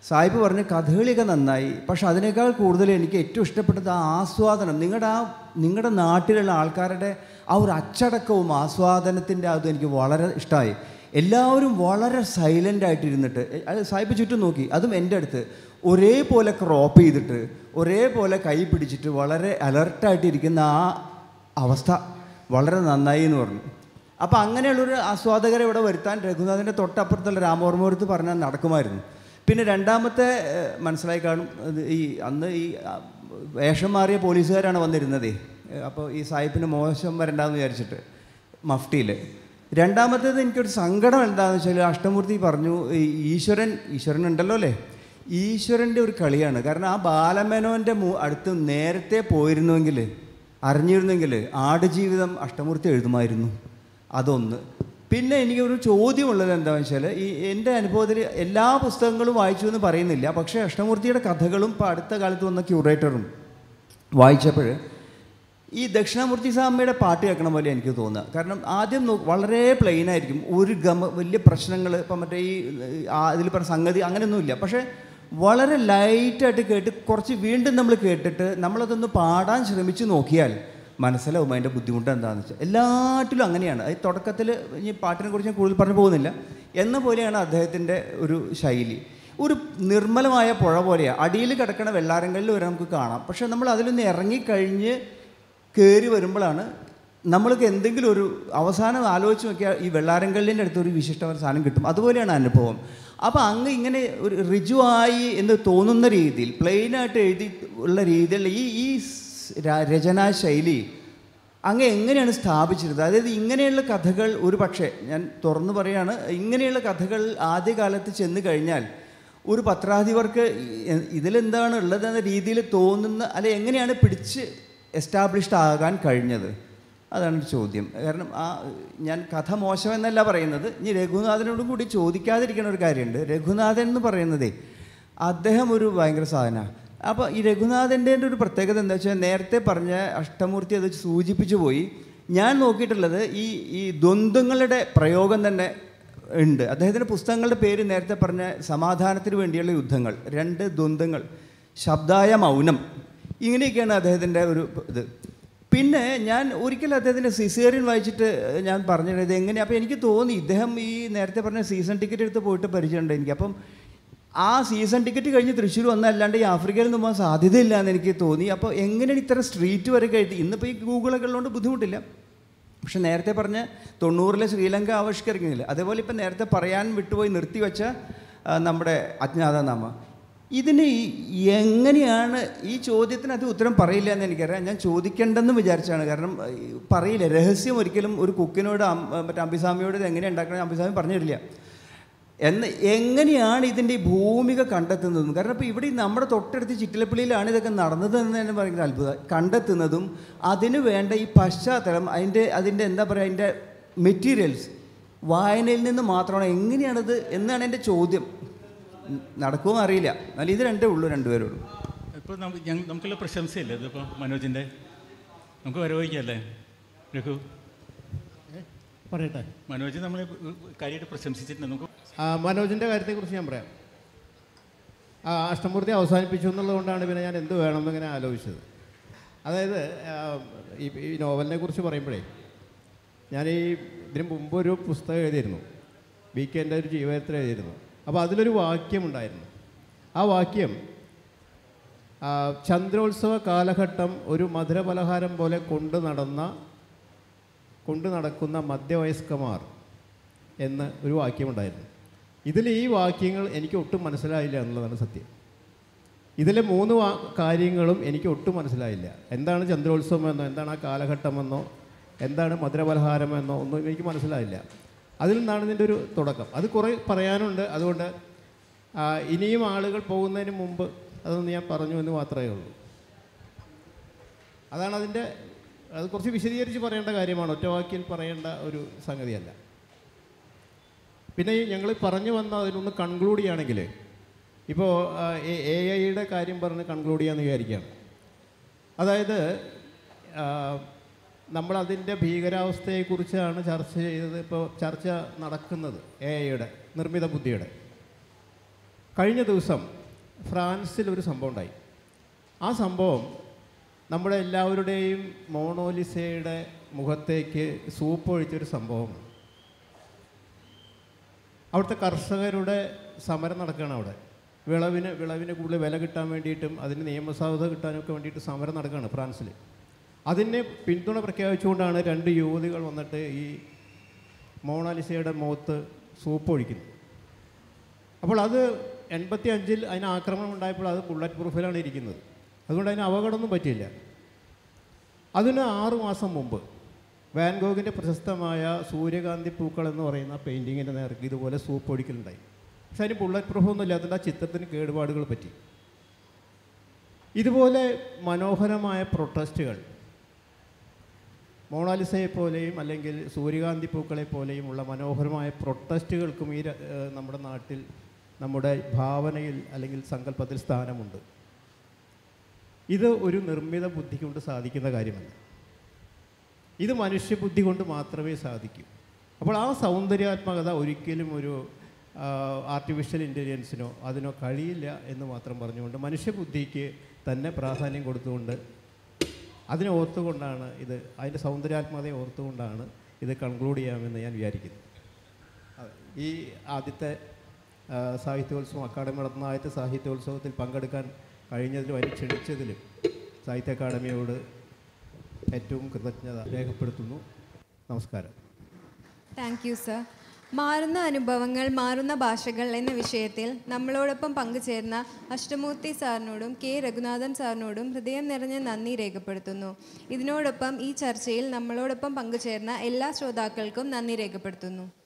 സായിപ്പ് പറഞ്ഞ് കഥകളിയൊക്കെ നന്നായി. പക്ഷെ അതിനേക്കാൾ കൂടുതൽ എനിക്ക് ഏറ്റവും ഇഷ്ടപ്പെട്ടത് ആ ആസ്വാദനം. നിങ്ങളുടെ ആ നിങ്ങളുടെ നാട്ടിലുള്ള ആൾക്കാരുടെ ആ ഒരു അച്ചടക്കവും ആസ്വാദനത്തിന്റെ അതും എനിക്ക് വളരെ ഇഷ്ടമായി. എല്ലാവരും വളരെ സൈലന്റ് ആയിട്ടിരുന്നിട്ട് സായിപ്പ് ചുറ്റും നോക്കി. അതും എന്റെ അടുത്ത്. ഒരേപോലെ ക്രോപ്പ് ചെയ്തിട്ട് ഒരേപോലെ കൈ പിടിച്ചിട്ട് വളരെ അലർട്ടായിട്ടിരിക്കുന്ന ആ അവസ്ഥ വളരെ നന്നായി എന്ന് പറഞ്ഞു. അപ്പോൾ അങ്ങനെയുള്ളൊരു ആസ്വാദകരെ ഇവിടെ വരുത്താൻ രഘുനാഥന്റെ തൊട്ടപ്പുറത്തുള്ള രാമവർമ്മപുരത്ത് പറഞ്ഞാൽ നടക്കുമായിരുന്നു. പിന്നെ രണ്ടാമത്തെ മനസ്സിലായി കാണും ഈ അന്ന് ഈ വേഷം മാറിയ പോലീസുകാരാണ് വന്നിരുന്നത്. അപ്പോൾ ഈ സായിപ്പിന് മോശം വരണ്ടെന്ന് വിചാരിച്ചിട്ട് മഫ്റ്റിയിൽ രണ്ടാമത്തേത് എനിക്കൊരു സങ്കടം എന്താണെന്ന് വെച്ചാൽ അഷ്ടമൂർത്തി പറഞ്ഞു ഈശ്വരൻ ഈശ്വരൻ ഉണ്ടല്ലോ അല്ലേ? ഈശ്വരന്റെ ഒരു കളിയാണ്. കാരണം ആ ബാലമേനോന്റെ അടുത്ത് നേരത്തെ പോയിരുന്നുവെങ്കിൽ അറിഞ്ഞിരുന്നെങ്കിൽ ആടുജീവിതം അഷ്ടമൂർത്തി എഴുതുമായിരുന്നു. അതൊന്ന്. പിന്നെ എനിക്കൊരു ചോദ്യമുള്ളത് എന്താണെന്ന് വെച്ചാൽ ഈ എന്റെ അനുഭവത്തിൽ എല്ലാ പുസ്തകങ്ങളും വായിച്ചു എന്ന് പറയുന്നില്ല. പക്ഷേ അഷ്ടമൂർത്തിയുടെ കഥകളും ഇപ്പോൾ അടുത്ത കാലത്ത് വന്ന ക്യൂറേറ്ററും വായിച്ചപ്പോൾ ഈ ദക്ഷിണാമൂർത്തി സ്വാമിയുടെ പാട്ട് കേൾക്കണ പോലെ എനിക്ക് തോന്നുക. കാരണം ആദ്യം വളരെ പ്ലെയിൻ ആയിരിക്കും. ഒരു ഗമ വലിയ പ്രശ്നങ്ങൾ ഇപ്പം മറ്റേ ഈ ഇതിൽ പറഞ്ഞ സംഗതി അങ്ങനെയൊന്നുമില്ല. പക്ഷേ വളരെ ലൈറ്റായിട്ട് കേട്ട് കുറച്ച് വീണ്ടും നമ്മൾ കേട്ടിട്ട് നമ്മളതൊന്ന് പാടാൻ ശ്രമിച്ചു നോക്കിയാൽ മനസ്സിലാവും അതിന്റെ ബുദ്ധിമുട്ട് എന്താണെന്ന് വെച്ചാൽ എല്ലാറ്റിലും അങ്ങനെയാണ്. അത് തുടക്കത്തിൽ ഈ പാട്ടിനെ കുറിച്ച് ഞാൻ കൂടുതൽ പറഞ്ഞു പോകുന്നില്ല. എന്ന പോലെയാണ് അദ്ദേഹത്തിന്റെ ഒരു ശൈലി. ഒരു നിർമ്മലമായ പുഴ പോലെയാണ് അടിയിൽ കിടക്കുന്ന വെള്ളാരങ്ങളിൽ വരെ നമുക്ക് കാണാം. പക്ഷേ നമ്മൾ അതിലൊന്ന് ഇറങ്ങിക്കഴിഞ്ഞ് കയറി വരുമ്പോഴാണ് നമ്മൾക്ക് എന്തെങ്കിലും ഒരു അവസാനം ആലോചിച്ച് നോക്കിയാൽ ഈ വെള്ളാരങ്കല്ലിന്റെ അടുത്തൊരു വിശിഷ്ടമായ സാധനം കിട്ടും. അതുപോലെയാണ് അനുഭവം. അപ്പോൾ അങ്ങ് ഇങ്ങനെ ഒരു ഋജുവായി എന്ന് തോന്നുന്ന രീതിയിൽ പ്ലെയിനായിട്ട് എഴുതി ഉള്ള രീതിയിലുള്ള ഈ ഈ രചനാ ശൈലി അങ്ങ് എങ്ങനെയാണ് സ്ഥാപിച്ചിരുന്നത്? അതായത് ഇങ്ങനെയുള്ള കഥകൾ ഒരു പക്ഷേ ഞാൻ തുറന്നു പറയാണ് ഇങ്ങനെയുള്ള കഥകൾ ആദ്യകാലത്ത് ചെന്ന് കഴിഞ്ഞാൽ ഒരു പത്രാധിപർക്ക് ഇതിലെന്താണ് ഉള്ളതെന്ന രീതിയിൽ തോന്നുന്ന അല്ലെ എങ്ങനെയാണ് പിടിച്ച് എസ്റ്റാബ്ലിഷ്ഡ് ആകാൻ കഴിഞ്ഞത്? അതാണ് ചോദ്യം. കാരണം ആ ഞാൻ കഥ മോശമെന്നല്ല പറയുന്നത്. ഇനി രഘുനാഥനോടും കൂടി ചോദിക്കാതിരിക്കുന്ന ഒരു കാര്യമുണ്ട്. രഘുനാഥൻ എന്ന് പറയുന്നതേ അദ്ദേഹം ഒരു ഭയങ്കര സാധനമാണ്. അപ്പോൾ ഈ രഘുനാഥന്റെ ഒരു പ്രത്യേകത എന്താ വെച്ചാൽ നേരത്തെ പറഞ്ഞ അഷ്ടമൂർത്തി അത് സൂചിപ്പിച്ചു പോയി. ഞാൻ നോക്കിയിട്ടുള്ളത് ഈ ഈ ദ്വന്ദ്ങ്ങളുടെ പ്രയോഗം തന്നെ ഉണ്ട്. അദ്ദേഹത്തിന്റെ പുസ്തകങ്ങളുടെ പേര് നേരത്തെ പറഞ്ഞ സമാധാനത്തിന് വേണ്ടിയുള്ള യുദ്ധങ്ങൾ രണ്ട് ദ്വന്ദ്ങ്ങൾ ശബ്ദായ മൗനം ഇങ്ങനെയൊക്കെയാണ് അദ്ദേഹത്തിന്റെ ഒരു ഇത്. പിന്നെ ഞാൻ ഒരിക്കലും അദ്ദേഹത്തിന്റെ സിസേറിയൻ വായിച്ചിട്ട് ഞാൻ പറഞ്ഞത് ഇത് എങ്ങനെ അപ്പോൾ എനിക്ക് തോന്നി ഇദ്ദേഹം ഈ നേരത്തെ പറഞ്ഞ സീസൺ ടിക്കറ്റ് എടുത്ത് പോയിട്ട് പരിചയമുണ്ട് എനിക്ക്. അപ്പം ആ സീസൺ ടിക്കറ്റ് കഴിഞ്ഞ് തൃശ്ശൂർ വന്നല്ലാണ്ട് ഈ ആഫ്രിക്കയിൽ നിന്ന് പോകാൻ സാധ്യതയില്ല എന്ന് എനിക്ക് തോന്നി. അപ്പോൾ എങ്ങനെയാണ് ഇത്ര സ്ട്രീറ്റ് വരെ കഴിഞ്ഞ് ഇന്നിപ്പോൾ ഈ ഗൂഗിളൊക്കെ ഉള്ളതുകൊണ്ട് ബുദ്ധിമുട്ടില്ല. പക്ഷെ നേരത്തെ പറഞ്ഞ തൊണ്ണൂറിലെ ശ്രീലങ്ക ആവിഷ്കരിക്കുന്നില്ല? അതേപോലെ ഇപ്പം നേരത്തെ പറയാൻ വിട്ടുപോയി നിർത്തിവെച്ച വെച്ച നമ്മുടെ അജ്ഞാതനാമ. ഇതിന് എങ്ങനെയാണ് ഈ ചോദ്യത്തിന് അത് ഉത്തരം പറയില്ല എന്ന് എനിക്കറിയാം. ഞാൻ ചോദിക്കേണ്ടെന്ന് വിചാരിച്ചാണ്. കാരണം പറയില്ല. രഹസ്യം ഒരിക്കലും ഒരു കുക്കിനോട് മറ്റേ അമ്പിസ്വാമിയോട് ഇത് എങ്ങനെ ഉണ്ടാക്കണം അമ്പിസ്വാമി പറഞ്ഞു തരില്ല എന്ന് എങ്ങനെയാണ് ഇതിന്റെ ഭൂമിക കണ്ടെത്തുന്നതും? കാരണം ഇപ്പോൾ ഇവിടെ നമ്മുടെ തൊട്ടടുത്ത് ചിറ്റിലപ്പള്ളിയിലാണ് ഇതൊക്കെ നടന്നത് എന്ന് തന്നെ പറയുന്നത് അത്ഭുതം. കണ്ടെത്തുന്നതും അതിന് വേണ്ട ഈ പശ്ചാത്തലം അതിന്റെ അതിന്റെ എന്താ പറയുക അതിന്റെ മെറ്റീരിയൽസ് വായനയിൽ നിന്ന് മാത്രമാണ്. എങ്ങനെയാണത് എന്നാണ് എന്റെ ചോദ്യം. നടക്കുമോ അറിയില്ല. എന്നാലും ഇത് രണ്ടേ ഉള്ളൂ രണ്ടുപേരോടും ഇപ്പോൾ നമുക്ക് നമുക്കുള്ള പ്രശംസയല്ലേ? ഇതിപ്പോൾ മനോജിന്റെ നമുക്ക് വരവഹിക്കല്ലേ രഘു? പറയട്ടെ. മനോജ് നമ്മൾ കാര്യമായിട്ട് പ്രശംസിച്ചിട്ടുണ്ട്. നമുക്ക് മനോജിന്റെ കാര്യത്തെക്കുറിച്ച് ഞാൻ പറയാം. ആ, അഷ്ടമൂർത്തി അവസാനിപ്പിച്ചു എന്നുള്ളതുകൊണ്ടാണ് പിന്നെ ഞാൻ എന്ത് വേണം എന്നിങ്ങനെ ആലോചിച്ചത്. അതായത് ഈ ഈ നോവലിനെ കുറിച്ച് പറയുമ്പോഴേ ഞാൻ ഈ ഇതിനു മുമ്പ് ഒരു പുസ്തകം എഴുതിയിരുന്നു. വീക്കെന്റെ ഒരു ജീവചരിത്രം എഴുതിയിരുന്നു. അപ്പോൾ അതിലൊരു വാക്യം വാക്യമുണ്ടായിരുന്നു ആ വാക്യം ചന്ദ്രോത്സവ കാലഘട്ടം ഒരു മധുരപലഹാരം പോലെ കൊണ്ടു നടന്ന കൊണ്ടു നടക്കുന്ന മധ്യവയസ്കമാർ എന്ന് ഒരു വാക്യമുണ്ടായിരുന്നു. ഇതിൽ ഈ വാക്യങ്ങൾ എനിക്ക് ഒട്ടും മനസ്സിലായില്ല എന്നുള്ളതാണ് സത്യം. ഇതിലെ മൂന്ന് കാര്യങ്ങളും എനിക്ക് ഒട്ടും മനസ്സിലായില്ല. എന്താണ് ചന്ദ്രോത്സവം എന്നോ എന്താണ് ആ കാലഘട്ടമെന്നോ എന്താണ് മധുരപലഹാരമെന്നോ ഒന്നും എനിക്ക് മനസ്സിലായില്ല. അതിൽ നിന്നാണ് ഇതിന്റെ ഒരു തുടക്കം. അത് കുറേ പറയാനുണ്ട്. അതുകൊണ്ട് ഇനിയും ആളുകൾ പോകുന്നതിന് മുമ്പ് അതൊന്ന് ഞാൻ പറഞ്ഞു എന്ന് മാത്രമേ ഉള്ളൂ. അതാണ് അതിന്റെ അത് കുറച്ച് വിശദീകരിച്ച് പറയേണ്ട കാര്യമാണ്. ഒറ്റവാക്കിൽ പറയേണ്ട ഒരു സംഗതിയല്ല. പിന്നെ ഞങ്ങൾ പറഞ്ഞു വന്ന അതിനൊന്ന് കൺക്ലൂഡ് ചെയ്യുകയാണെങ്കിൽ ഇപ്പോൾ എ ഐയുടെ കാര്യം പറഞ്ഞ് കൺക്ലൂഡ് ചെയ്യാമെന്ന് വിചാരിക്കുകയാണ്. അതായത് ആ, നമ്മളതിന്റെ ഭീകരാവസ്ഥയെക്കുറിച്ചാണ് ചർച്ച ചെയ്തത് ഇപ്പോൾ ചർച്ച നടക്കുന്നത് എ ഐയുടെ നിർമ്മിത ബുദ്ധിയുടെ. കഴിഞ്ഞ ദിവസം ഫ്രാൻസിൽ ഒരു സംഭവം ഉണ്ടായി. ആ സംഭവം നമ്മുടെ എല്ലാവരുടെയും മോണോലിസയുടെ മുഖത്തേക്ക് സൂപ്പ് ഒഴിച്ചൊരു സംഭവമാണ്. അവിടുത്തെ കർഷകരുടെ സമരം നടക്കുകയാണ് അവിടെ. വിളവിന് വിളവിന് കൂടുതൽ വില കിട്ടാൻ വേണ്ടിയിട്ടും അതിന് നിയമസാധുത കിട്ടാനൊക്കെ വേണ്ടിയിട്ട് സമരം നടക്കുകയാണ് ഫ്രാൻസിൽ അതിനെ പിന്തുണ പ്രഖ്യാപിച്ചുകൊണ്ടാണ് രണ്ട് യുവതികൾ വന്നിട്ട് ഈ മോണാലിസയുടെ മുഖത്ത് സൂപ്പ് ഒഴിക്കുന്നത്. അപ്പോൾ അത് എൺപത്തി അഞ്ചിൽ അതിന് ആക്രമണം ഉണ്ടായപ്പോൾ അത് ബുള്ളറ്റ് പ്രൂഫിലാണ് ഇരിക്കുന്നത്. അതുകൊണ്ട് അതിന് അപകടമൊന്നും പറ്റിയില്ല. അതിന് ആറു മാസം മുമ്പ് വാൻഗോഗിന്റെ പ്രശസ്തമായ സൂര്യകാന്തി പൂക്കൾ എന്ന് പറയുന്ന പെയിന്റിങ്ങിന്റെ നേർക്ക് ഇതുപോലെ സൂപ്പ് ഒഴിക്കലുണ്ടായി. പക്ഷെ അതിന് ബുള്ളറ്റ് പ്രൂഫൊന്നും ഇല്ലാത്തതുകൊണ്ട് ആ ചിത്രത്തിന് കേടുപാടുകൾ പറ്റി. ഇതുപോലെ മനോഹരമായ പ്രൊട്ടസ്റ്റുകൾ മോണാലിസയെ പോലെയും അല്ലെങ്കിൽ സൂര്യകാന്തി പൂക്കളെ പോലെയും ഉള്ള മനോഹരമായ പ്രൊട്ടസ്റ്റുകൾക്കും ഈ നമ്മുടെ നാട്ടിൽ നമ്മുടെ ഭാവനയിൽ അല്ലെങ്കിൽ സങ്കല്പത്തിൽ സ്ഥാനമുണ്ട്. ഇത് ഒരു നിർമ്മിത ബുദ്ധി കൊണ്ട് സാധിക്കുന്ന കാര്യമല്ല. ഇത് മനുഷ്യബുദ്ധി കൊണ്ട് മാത്രമേ സാധിക്കൂ. അപ്പോൾ ആ സൗന്ദര്യാത്മകത ഒരിക്കലും ഒരു ആർട്ടിഫിഷ്യൽ ഇന്റലിജൻസിനോ അതിനോ കഴിയില്ല എന്ന് മാത്രം പറഞ്ഞുകൊണ്ട് മനുഷ്യബുദ്ധിക്ക് തന്നെ പ്രാധാന്യം കൊടുത്തുകൊണ്ട് അതിനെ ഓർത്തുകൊണ്ടാണ് ഇത് അതിന്റെ സൗന്ദര്യാത്മകതയെ ഓർത്തുകൊണ്ടാണ് ഇത് കൺക്ലൂഡ് ചെയ്യാമെന്ന് ഞാൻ വിചാരിക്കുന്നു. ഈ ആദ്യത്തെ സാഹിത്യോത്സവം അക്കാദമി നടത്തുന്ന ആദ്യത്തെ സാഹിത്യോത്സവത്തിൽ പങ്കെടുക്കാൻ കഴിഞ്ഞതിലും അതിന് ക്ഷണിച്ചതിലും സാഹിത്യ അക്കാദമിയോട് ഏറ്റവും കൃതജ്ഞത രേഖപ്പെടുത്തുന്നു. നമസ്കാരം. താങ്ക് യു സർ മാറുന്ന അനുഭവങ്ങൾ മാറുന്ന ഭാഷകൾ എന്ന വിഷയത്തിൽ നമ്മളോടൊപ്പം പങ്കുചേർന്ന അഷ്ടമൂർത്തി സാറിനോടും കെ. രഘുനാഥൻ സാറിനോടും ഹൃദയം നിറഞ്ഞ നന്ദി രേഖപ്പെടുത്തുന്നു. ഇതിനോടൊപ്പം ഈ ചർച്ചയിൽ നമ്മളോടൊപ്പം പങ്കുചേർന്ന എല്ലാ ശ്രോതാക്കൾക്കും നന്ദി രേഖപ്പെടുത്തുന്നു.